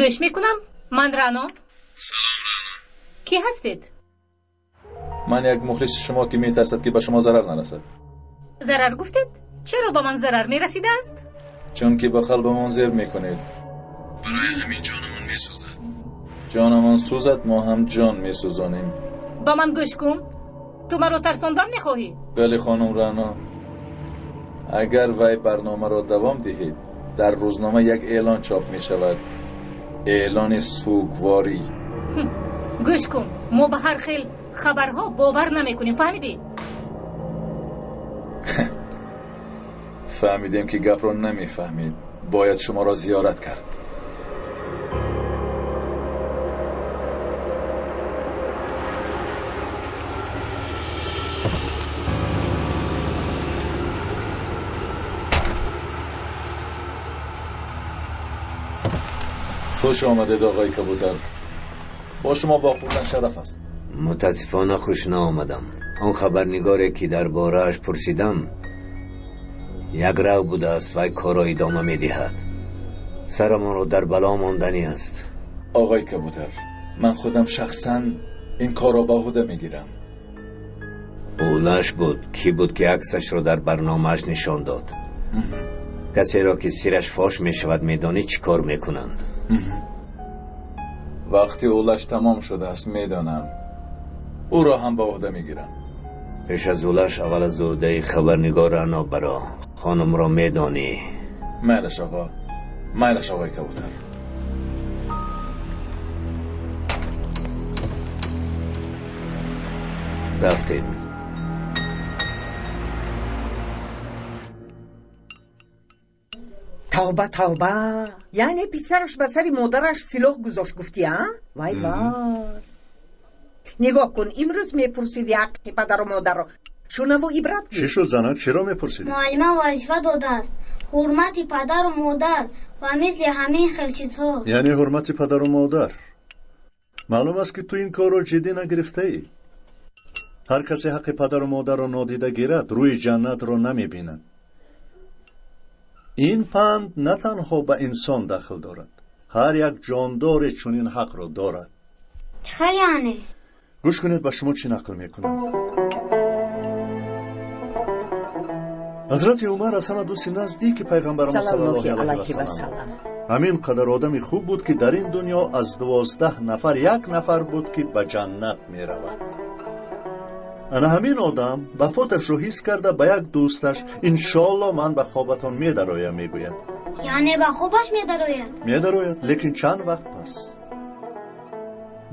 гӯш мекунам ман раъно سلام رانا. کی هستید؟ من یک مخلص شما که می ترسد که به شما ضرر نرسد. ضرر گفتید؟ چرا با من ضرر می رسیده است؟ چون که به قلبمان زیر می کنید برای همین جانمون می سوزد جانمون سوزد ما هم جان می سوزانیم با من گوش کن. تو مرا ترساندن می خواهی؟ بله خانم رانا. اگر وی برنامه را دوام دهید در روزنامه یک اعلان چاپ می شود اعلان سوگواری. گوش کن. ما به هر خیل خبرها باور نمی‌کنیم. فهمیدی؟ [laughs] فهمیدیم که گپ را نمی‌فهمید. باید شما را زیارت کرد. خوش آمدید آقای کبوتر. با شما واخوردن شرف است. متاسفانه خوش نآمدم. آن خبرنگاری که در بارهش پرسیدم یک رو بوده است و کار را ادامه می دهد. سرمان را در بلا ماندنی است. آقای کبوتر من خودم شخصا این کار را به عهده می‌گیرم اولش بود کی بود که عکسش را در برنامهش نشان داد. کسی را که سیرش فاش می شود میدانی چی کار می‌کنند وقتی اولش تمام شده است می‌دانم. او را هم به عهده می‌گیرم. پیش از اولش اول از عهده خبرنگار انا برا خانم را میدانی. میلش آقا. میلش آقای کبوتر. رفتین тавба тавба. Яъне писараш ба сари модараш силоҳ гузошт гуфтӣ а? Вай вай. Нигоҳ кун имрӯз мепурсидӣ ҳаққи падару модарро шунаву ибрат чӣ шуд занак чиро мепурсидӣ муаллима вазифа додааст. Ҳурмати падару модар ва мисли ҳамин хел чизҳо. Яъне ҳурмати падару модар. Маълум аст ки ту ин корро ҷиддӣ нагирифтаӣ. Ҳар касе ҳаққи падару модарро нодида гирад рӯи ҷаннатро намебинад ин панд на танҳо ба инсон дахл дорад. Ҳар як ҷондоре чунин ҳақро дорад. Чӣ яъне гӯш кунед ба шумо чӣ нақл мекунам ҳазрати умар аз ҳама дӯсти наздики пайғамбармо саллаллоҳивасалам ҳамин қадар одами хуб буд ки дар ин дунё аз дувоздаҳ нафар як нафар буд ки ба ҷаннат меравад ана ҳамин одам вафоташро ҳис карда ба як дӯсташ иншоалло ман ба хобатон медароям мегӯяд яъне ба хобаш медарояд медарояд лекин чанд вақт пас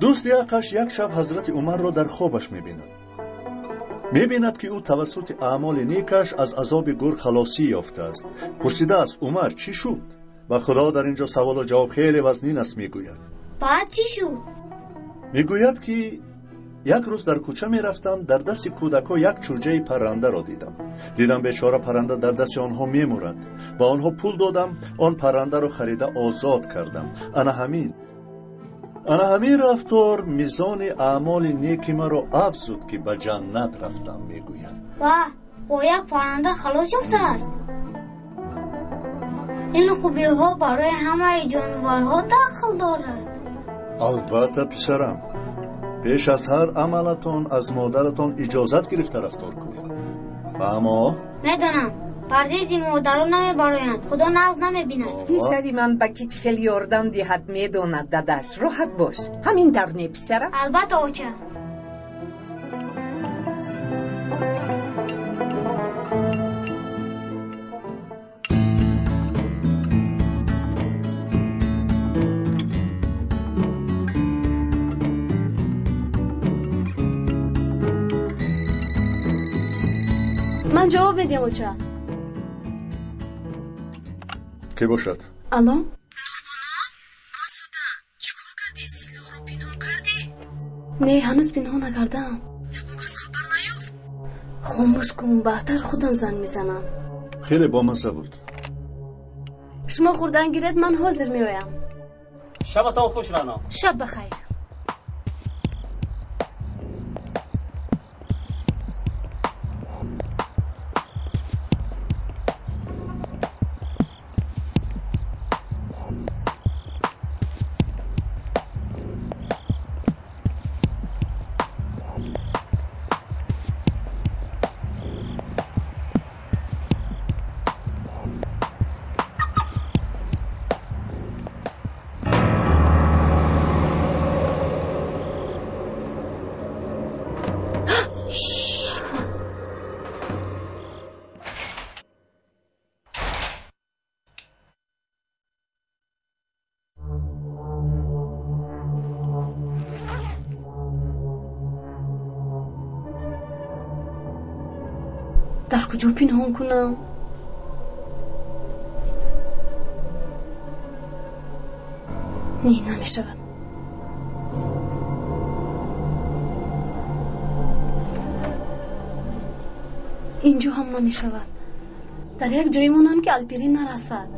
дӯсти ақаш як шаб ҳазрати умарро дар хобаш мебинад мебинад ки ӯ тавассути аъмоли некаш аз азоби гур халосӣ ёфтааст пурсидааст умар чӣ шуд ва худо дар ин ҷо саволу ҷавоб хеле вазнин аст мегӯяд баъд чӣ шуд мегӯяд ки як рӯз дар кӯча мерафтам дар дасти кӯдакҳо як чӯрҷаи паррандаро дидам. Дидам бечора парранда дар дасти онҳо мемурад. Ба онҳо пул додам он паррандаро харида озод кардам. Ана ҳамин. Ана ҳамин рафтор мизони аъмоли неки маро афзуд ки ба ҷаннат рафтам мегӯяд. Ваҳ бо як парранда халос ёфтааст ин хубиҳо барои ҳамаи ҷониварҳо дахл дорад. Албатта писарам пеш аз ҳар амалатон аз модаратон иҷозат гирифта рафтор кунед. Фаҳмо? Медонам. Пардиди модару намебароянд. Худо нағз намебинад. Писари ман ба кичхел ёрдам диҳад медонад дадаш. Роҳат бош. Ҳамин давр не писарам. Албатта оча. ҷавоб медиҳем оча кӣ бошад? Алло? Не ҳанӯз пинҳон накардаам ягон кас хабар наёфт? Хомӯш кун баҳтар худам занг мезанам. Хеле бомаза буд шумо хӯрдан гиред ман ҳозир меоям. Шабатон хуш рано. Шаб бахайр. کجا پنهان کنم نه نمی شود. اینجا هم نمی شود. در یک جایی مونم که الپرین نرسد.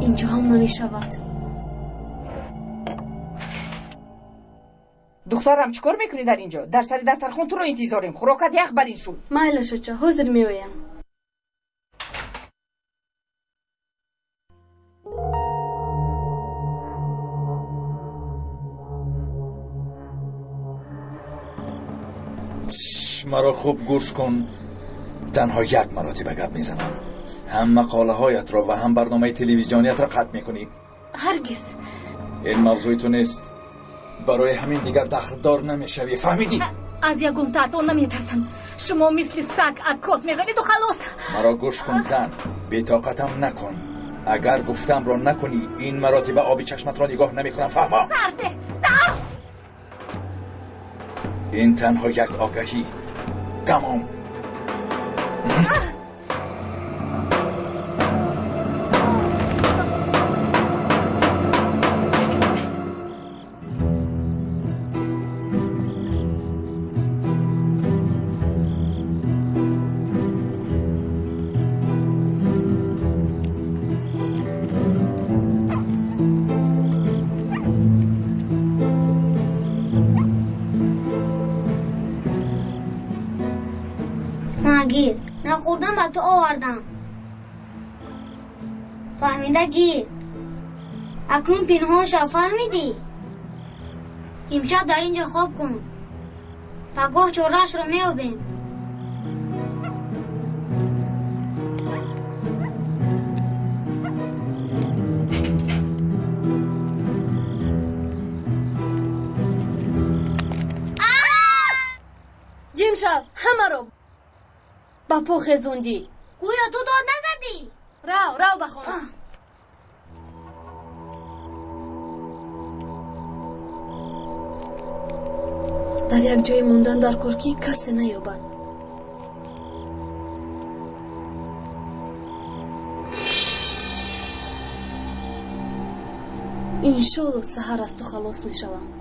اینجا هم نمی شود. دخترم چیکار می‌کنی در اینجا؟ در سر دسترخوان تو رو انتظاریم. خوراکت یخ برین شد. مایل شد حاضر میویم مرا خوب گوش کن. تنها یک مراتب گپ می‌زنم. هم مقاله هایت را و هم برنامه تلویزیونیت را قطع می‌کنی. هرگز. این موضوع تو نیست. برای همین دیگر دخلدار نمی‌شوی فهمیدی؟ از یگم تعتون نمیترسم. شما مثل سگ عکاس می‌زنید و خلاص. مرا گوش کن زن بیتاقتم نکن. اگر گفتم را نکنی این مراتب آبی چشمت را نگاه نمی‌کنم فهما؟ سرده سر! این تنها یک آگهی تمام تو آوردم فهمیده گیر اکنون پنهان شو فهمیدی امشب در اینجا خواب کن پگاه چورش رو میابیم пӯ хезундӣ гӯё ту дод назадӣ? Рав рав ба хона дар як ҷое мондан даркор ки касе наёбад. Иншоалло саҳар аз ту халос мешавам.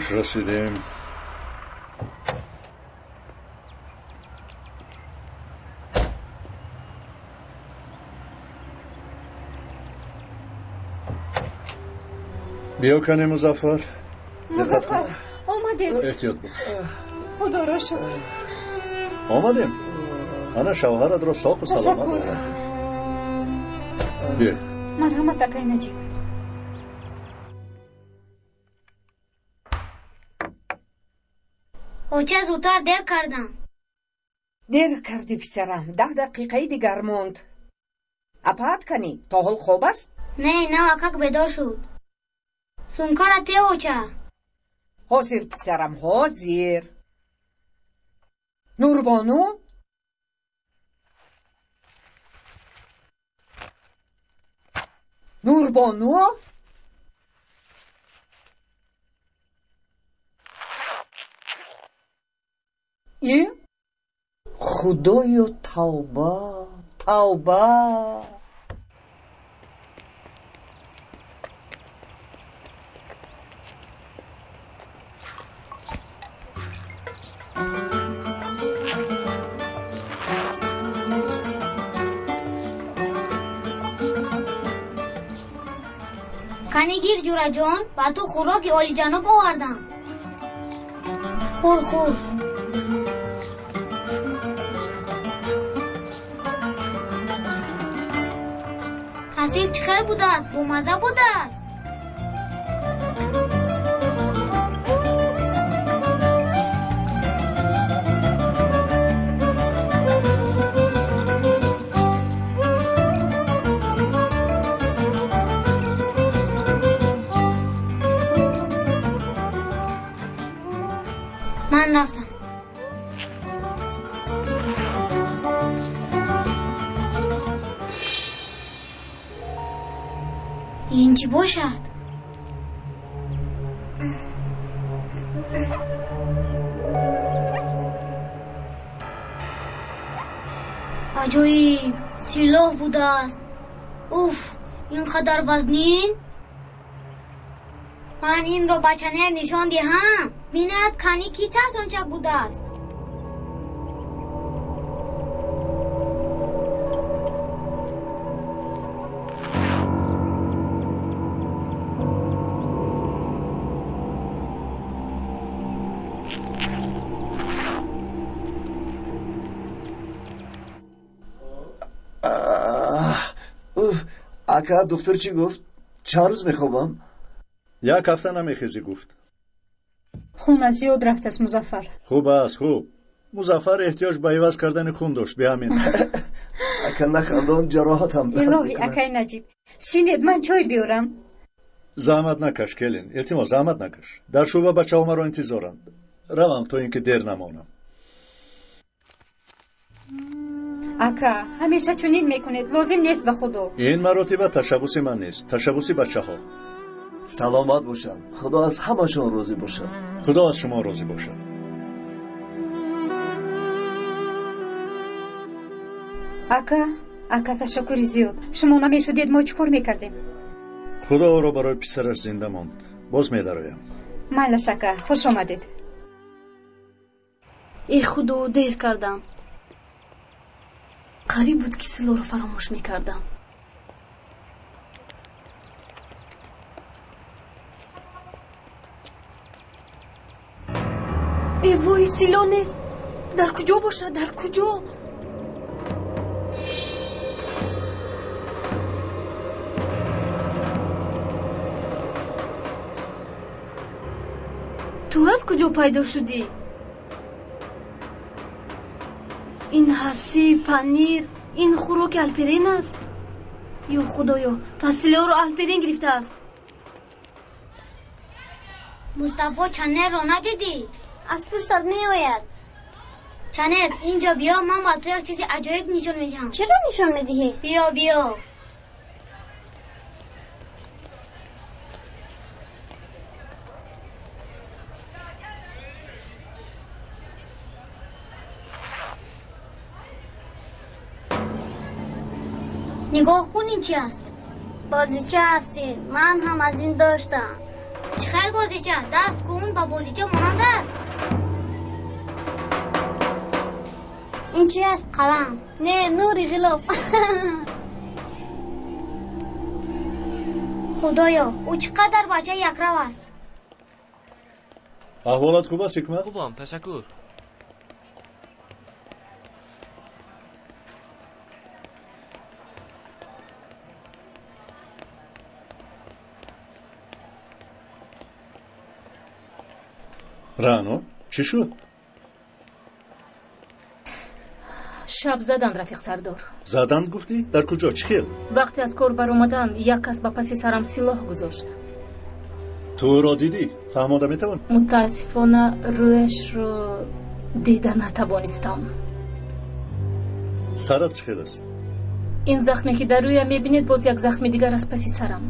خوش رسیدیم. بیا کنی مزفر مزفر آمدیم احتیاط باش خدا را شکر. آمدیم انا شوهرت را ساق و سلامت. آوردم بیایید. مرحمت اکای نجیب. кӯча зудтар дер кардам. Дер кардӣ писарам. Даҳ дақиқаи дигар монд. Апаат канӣ то ҳол хоб аст? Не навакак бедор шуд. Сумкара теӯча ҳозир писарам ҳозир. Нурбону? Нурбону? и худою тавба тавба. Кани гир ҷураҷон ба ту хӯроки олиҷаноб овардам. Хур хур چه بوده است بامزه بوده است من رفتم چی باشد؟ عجایب سلاح بوده است اوف اینقدر وزنین؟ من این رو بچنر نشان دهم. بیند کنی کی تحت آنچه بوده است кард духтур чӣ гуфт? Чанд рӯз мехобам? Як ҳафта намехезӣ гуфт. Хунат зиёд рафтааст музаффар. Хуб аст хуб. Музаффар эҳтиёҷ ба иваз кардани хун дошт биҳамин [laughs] ака нахандон ҷароҳатам илоҳи акай наҷиб. Шинед ман чой биёрам? Заҳмат накаш келин. Илтимос заҳмат накаш. Дар шӯъба бачаҳомаро интизоранд. Равам то ин ки дер намонам. ака ҳамеша чунин мекунед. Лозим нест ба худо. Ин маротиба ташаббуси ман нест. Ташаббуси бачаҳо. Саломат бошанд худо аз ҳамашон розӣ бошад. Худо аз шумо розӣ бошад. Ака ака ташаккури зиёд. Шумо намешудед мо чӣ кор мекардем? Худо ӯро барои писараш зинда монд. Боз медароям. Майла шака. Хуш омадед. Э худо дер кардам. قریب بود که سلو رو فراموش می‌کردم. ای وای سیلو نیست. در کجا باشد در کجا؟ تو از کجا پیدا شدی؟ این حسی پنیر این خوراک الپرین است. یا خدایا پس سیلو رو الپرین گرفته است. مصطفی چنر رو ندیدی؟ از پشتت می آید چنر اینجا بیا من با تو یک چیزی عجایب نشان می‌دهم چرا нигоҳ кун ин чи аст? Бозича ҳастин. Ман ҳам аз ин доштам. Чӣ хайр бозича? Даст кун ба бозича монанд аст. Ин чи аст? Қалам. Не нури ғилоб [laughs] худоё ӯ чӣ қадар бача якрав аст? Аҳволат хуб аст ҳикмат? Хубам ташаккур. Раъно чӣ шуд? Шаб заданд рафиқ сардор. Заданд гуфтӣ? Дар куҷо? Чӣ хел? Вақте аз кор баромаданд як кас ба паси сарам силоҳ гузошт. Ту ӯро дидӣ? Фаҳмода метавон? Мутаассифона рӯяшро дида натавонистам сарат чӣ хел аст? Ин захме ки дар рӯя мебинед боз як захми дигар аз паси сарам.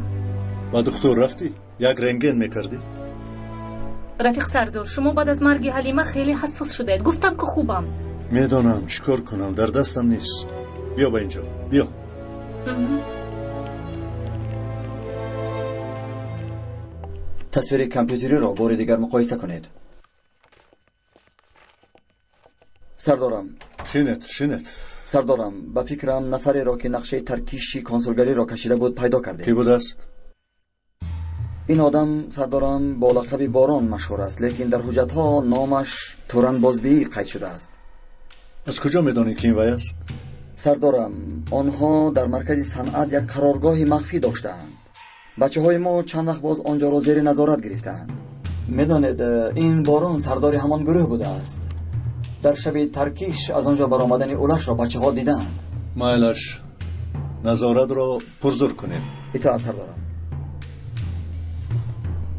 Ба духтур рафтӣ? Як рентген мекардӣ рафиқ сардор шумо баъд аз марги ҳалима хеле ҳассос шудаед гуфтам ки хубам медонам чӣ кор кунам дар дастам нест биё ба ин ҷо биё Мгм. тасвири компютериро бори дигар муқоиса кунед сардорам шинет шинет сардорам ба фикрам нафареро ки нақшаи таркиши консулгариро кашида буд пайдо кардем кӣ будааст Ин одам сардорам бо лақаби борон машҳур аст лекин дар ҳуҷҷатҳо номаш туранбозбии қайд шудааст? Аз куҷо медонӣ ки ин вай аст? Сардорам онҳо дар маркази санъат як қароргоҳи махфӣ доштаанд. Бачаҳои мо чанд вақт боз онҷоро зери назорат гирифтаанд. Медонед ин борон сардори ҳамон гурӯҳ будааст. Дар шаби таркиш аз он ҷо баромадани улашро бачаҳо диданд. Майлаш назоратро пурзур кунед. Итоат сардорам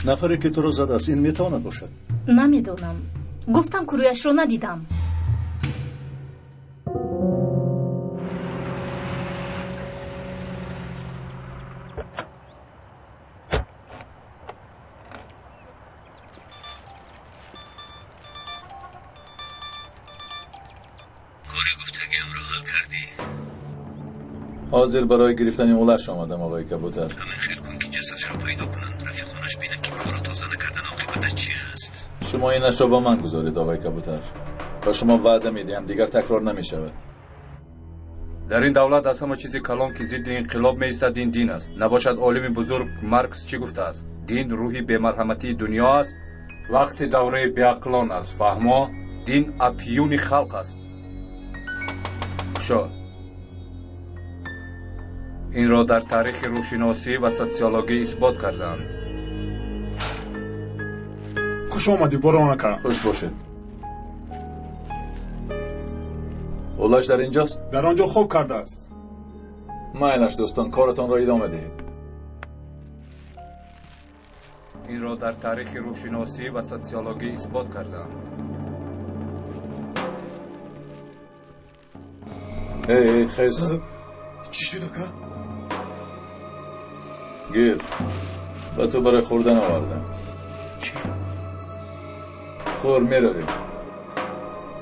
نافریک تو روزت است این می‌تواند باشد. نمی‌دانم گفتم که رویش را ندیدم کلی گفتگوی ام را کردی؟ حاضر برای گرفتن اولش اومدم آقای کبوتر. بفرمایید که جسد را پیدا شد شما اینش را با من گذارید آقای کبوتر. و شما وعده میدیم دیگر تکرار نمی شود در این دولت از همه چیزی کلان که ضد انقلاب میایستد این دین است. نباشد عالم بزرگ مارکس چی گفته است؟ دین روحی بمرحمتی دنیا است. وقتی دوره بیعقلان است فهما دین افیون خلق است. شو این را در تاریخ روشناسی و سوسیولوژی اثبات کردند خوش آمدی برانکا خوش باشد اولاش در اینجاست؟ در آنجا خوب کرده است. ماینش دوستان کارتان را ادامه دهید. این را در تاریخ روشناسی و سوسیولوژی اثبات کردند ای خیز چی شد که؟ گیر. به تو برای خوردن آوردم. چی؟ خور می‌روی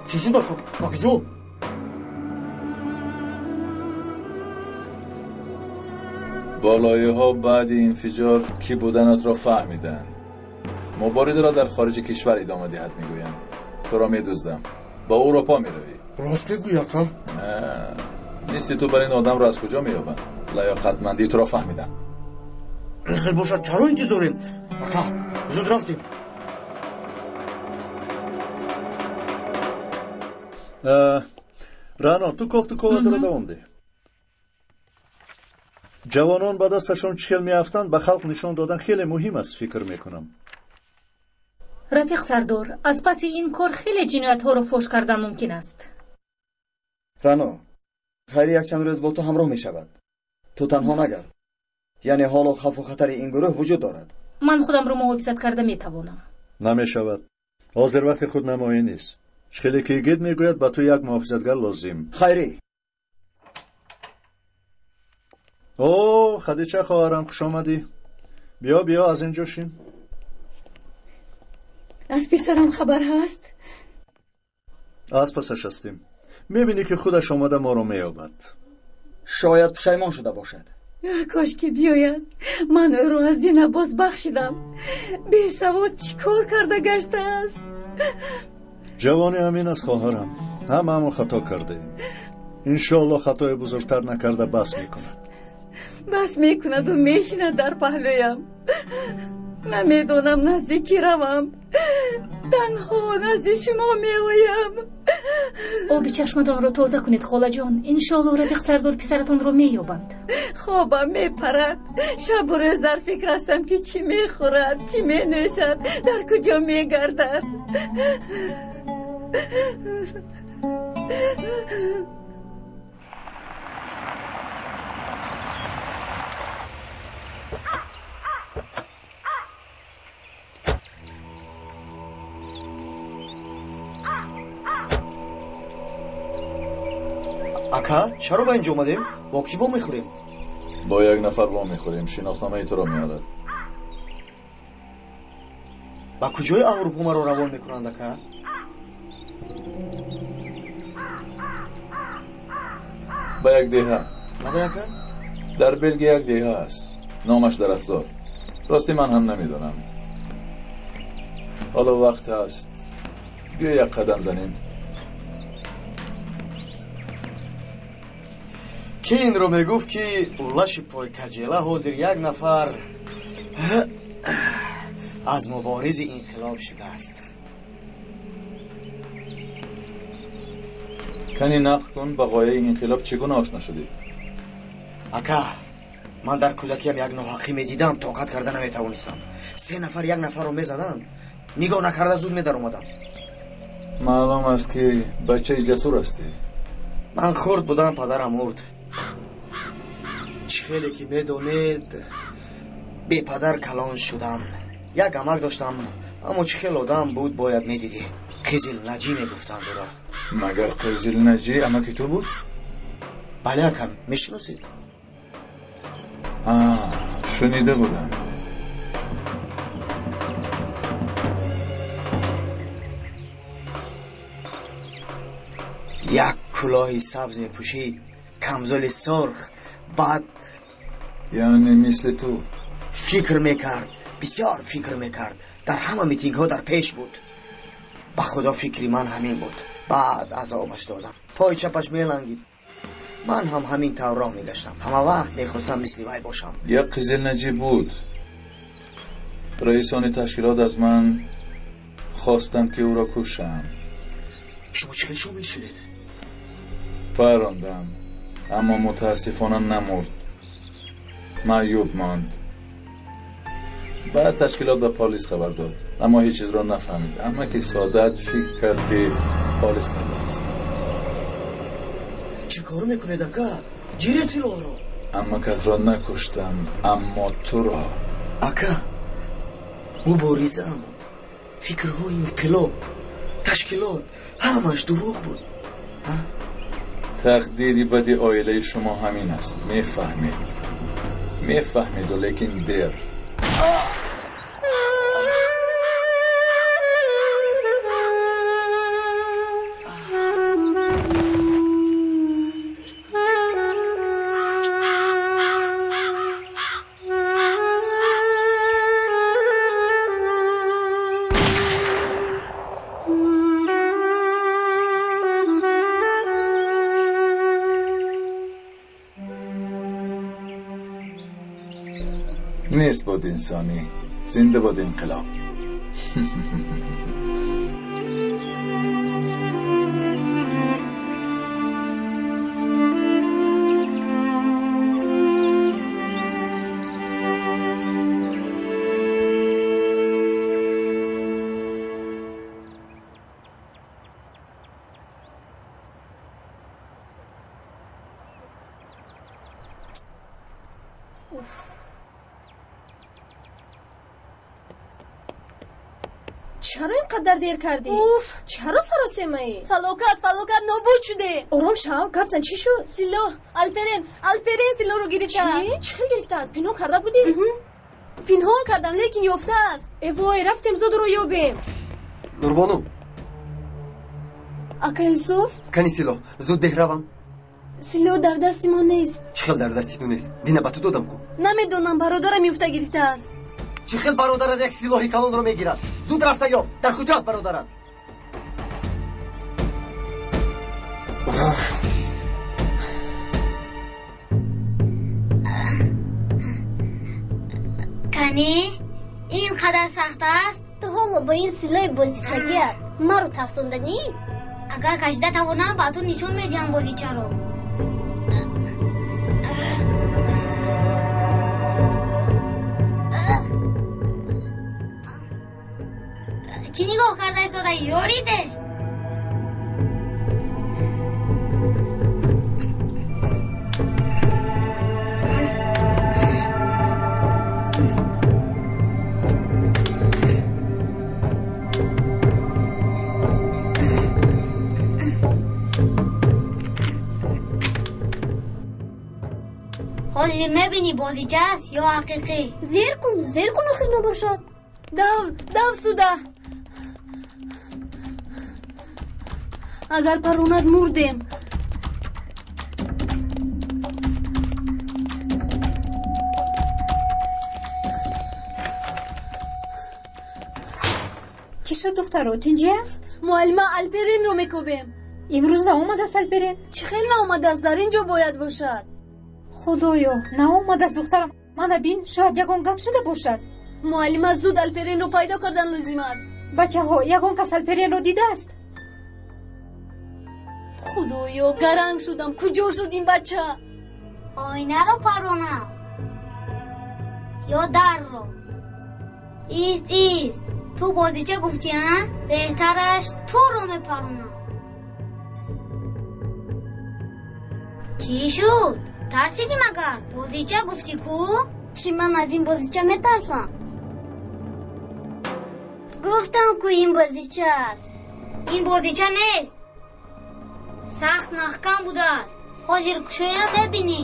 چی شد که؟ باکجو؟ بالایه ها بعد انفجار کی بودنت را فهمیدن. مبارزه را در خارج کشور ادامه دهد می‌گویند. تو را میدوزدم. با اروپا می‌روی. راست میگوی؟ نه. نیستی تو برای این آدم را از کجا مییابند لیاقتمندی تو را فهمیدن خیلی باشد. چرا انتظاریم اکا زود رفتیم. Рано ту кофту ковадро давом деҳ ҷавонон ба дасташон чӣ хел меафтанд ба халқ нишон додан хеле муҳим аст фикр мекунам. Рафиқ сардор аз паси ин кор хеле ҷиноятҳоро фош кардан мумкин аст. Рано хайри якчанд рӯз бо ту ҳамроҳ мешавад. Ту танҳо нагард яъне ҳоло хавфу хатари ин гурӯҳ вуҷуд дорад. Ман худамро муҳофизат карда метавонам. Намешавад. Ҳозир вақти худнамоӣ нест шхеле ки гид мегӯяд ба ту як муҳофизатгар лозим. Хайрӣ о хадича хоҳарам хуш омадӣ. Биё биё аз ин ҷо шин аз писарам хабар ҳаст? Аз пасаш ҳастем. Мебинӣ ки худаш омада моро меёбад. Шояд пушаймон шуда бошад. Кошки биёяд. Ман ӯро аз дина бозбахшидам бесавод чӣ кор карда гаштааст ҷавонӣ ҳамин аст хоҳарам. ҳамаамон хато кардаем иншоалло хатои бузургтар накарда бас мекунад. Бас мекунаду мешинад дар паҳлӯям намедонам наздикӣ равам. Танҳо назди шумо меоям. Оби чашматонро тоза кунед холаҷон иншоалло рафиқ сардор писаратонро меёбанд. Хобам мепарад. Шабу рӯз дар фикр ҳастам ки чӣ мехӯрад чӣ менӯшад дар куҷо мегардад اکا چرا با اینجا اومدیم؟ با کی وا می‌خوریم؟ با یک نفر وام می‌خوریم شناسنامه تو را میارد با کجای اروپا ما رو روان می‌کنند اکا؟ با یک دیهه. در بلگی یک دیهه است. نامش در اخزار راستی من هم نمی‌دانم. حالا وقت است. بیا یک قدم زنیم. کین رو می‌گفت که اولش پای کجیلا حاضر یک نفر از مبارز انقلاب شده است. کمی نقل کن با قایه انقلاب چگونه آشنا شدی؟ اکا من در کودکیم یک نوحقی می دیدم طاقت کرده نمی‌توانستم سه نفر یک نفر رو می‌زدن نگاه نکرده زود می در اومدم. معلوم است که بچه جسور هستی. من خورد بودم پدرم مرد. خیلی که می‌دونید بی پدر کلان شدم. یک عمک داشتم اما چه خیلی آدم بود باید می‌دیدی. قیزل نجی می‌گفتند را مگر قزل نجی امکی تو بود؟ بله اکم می‌شناسید. آه شنیده بودم. یک کلاهی سبز میپوشید کمزل سرخ بعد یعنی مثل تو؟ فکر می‌کرد بسیار فکر می‌کرد. در همه میتینگ ها در پیش بود. به خدا فکری من همین بود. بعد عذابش دادم. پای چپش میلنگید من هم همین طور راه میگشتم همه وقت می‌خواستم مثل وی باشم. یک قزل نجی بود. رئیسان تشکیلات از من خواستند که او را کشم. شما چه شامل شدید پراندم. اما متاسفانه نمرد. معیوب ماند. بعد تشکیلات به پالیس خبر داد. اما هیچ چیز را نفهمید. اما که سادت فکر کرد که پالیس کرده است. چه کار می‌کنید اکا جیره سلاح رو اما کس را نکشتم اما تو را. اکا مبارزه اما. فکرهای انقلاب تشکیلات همش دروغ بود. تقدیری بدی آیله شما همین است. می‌فهمید. می‌فهمید و لیکن دیر 啊。نیست بود انسانی. زنده بود انقلاب. [laughs] кардӣ? Уф чаро саросемаӣ фалокат фалокат нобуд шуде ором шав гапзан чӣ шуд? Сило. Алперен алперен силоро гирифтааст чӣ? Хел гирифтааст? Пинҳон карда будӣ? Пинҳон кардам лекин ёфтааст. Эвой рафтем зодро ёбем. Нурбонум ака юсуф? Кани сило зуд деҳ равам. Сило дар дасти мо нест. Чӣ хел дар дасти ту нест? Дина ба ту додам кӯ намедонам бародарам ёфта гирифтааст. Чӣ хел бародарат як силоҳи калонро мегирад? است چه خیل برادرت یک سیلوهی کلون رو میگیرد زود رفته یاب در کجاست برادرت کنی این قدر سخت است تو حالا با این سیلای بازیچگیت ما رو ترسوندنی اگر کشیده توانم با تو نشون میدیم بازیچه رو چی نگاه کرده ساده یاریده حال زیر می‌بینی بازیچه است یا حقیقی زیر کن زیر کن آخر نباشد دو دو سوده اگر پروند مردیم. چی شد دخترو تینجی است معلمه الپرین رو میکوبیم. امروز ناومد است الپرین؟ چه خیلی ناومد است در؟ اینجا باید باشد. خدایا ناومد است دخترم. منو بین شاید یگان گپ شده باشد. معلمه زود الپرین رو پیدا کردن لازم است. بچه ها یگان کس الپرین رو دیده است؟ خدایا گرنگ شدم. کجا شد این بچه؟ آینه رو پرونم یا در رو. ایست ایست. تو بازیچه گفتی ها؟ بهترش تو رو میپرونم چی شد؟ ترسیدی مگر؟ بازیچه گفتی کو؟ چی من از این بازیچه میترسم؟ گفتم کو این بازیچه است؟ این بازیچه نیست؟ Сахт маҳкам будааст. Ҳозир кушоям мебинӣ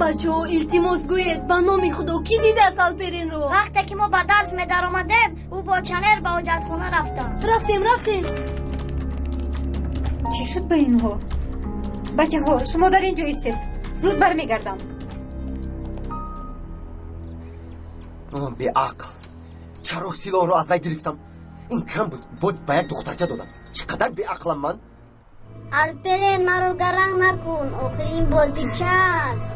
бачаҳо илтимос гӯед. Ба номи худо кӣ дидааст алперинро вақте ки мо ба дарс медаромадем ӯ бо чанер ба ҳоҷатхона рафтам рафтем рафтем. Чӣ шуд ба инҳо? Бачаҳо шумо дар ин ҷо истед. Зуд бармегардам беақл. Чаро силоҳро аз вай гирифтам? Ин кам буд боз ба як духтарча додам. Чӣ қадар беақлам ман? Алперен маро гаранг накун охир ин бозичааст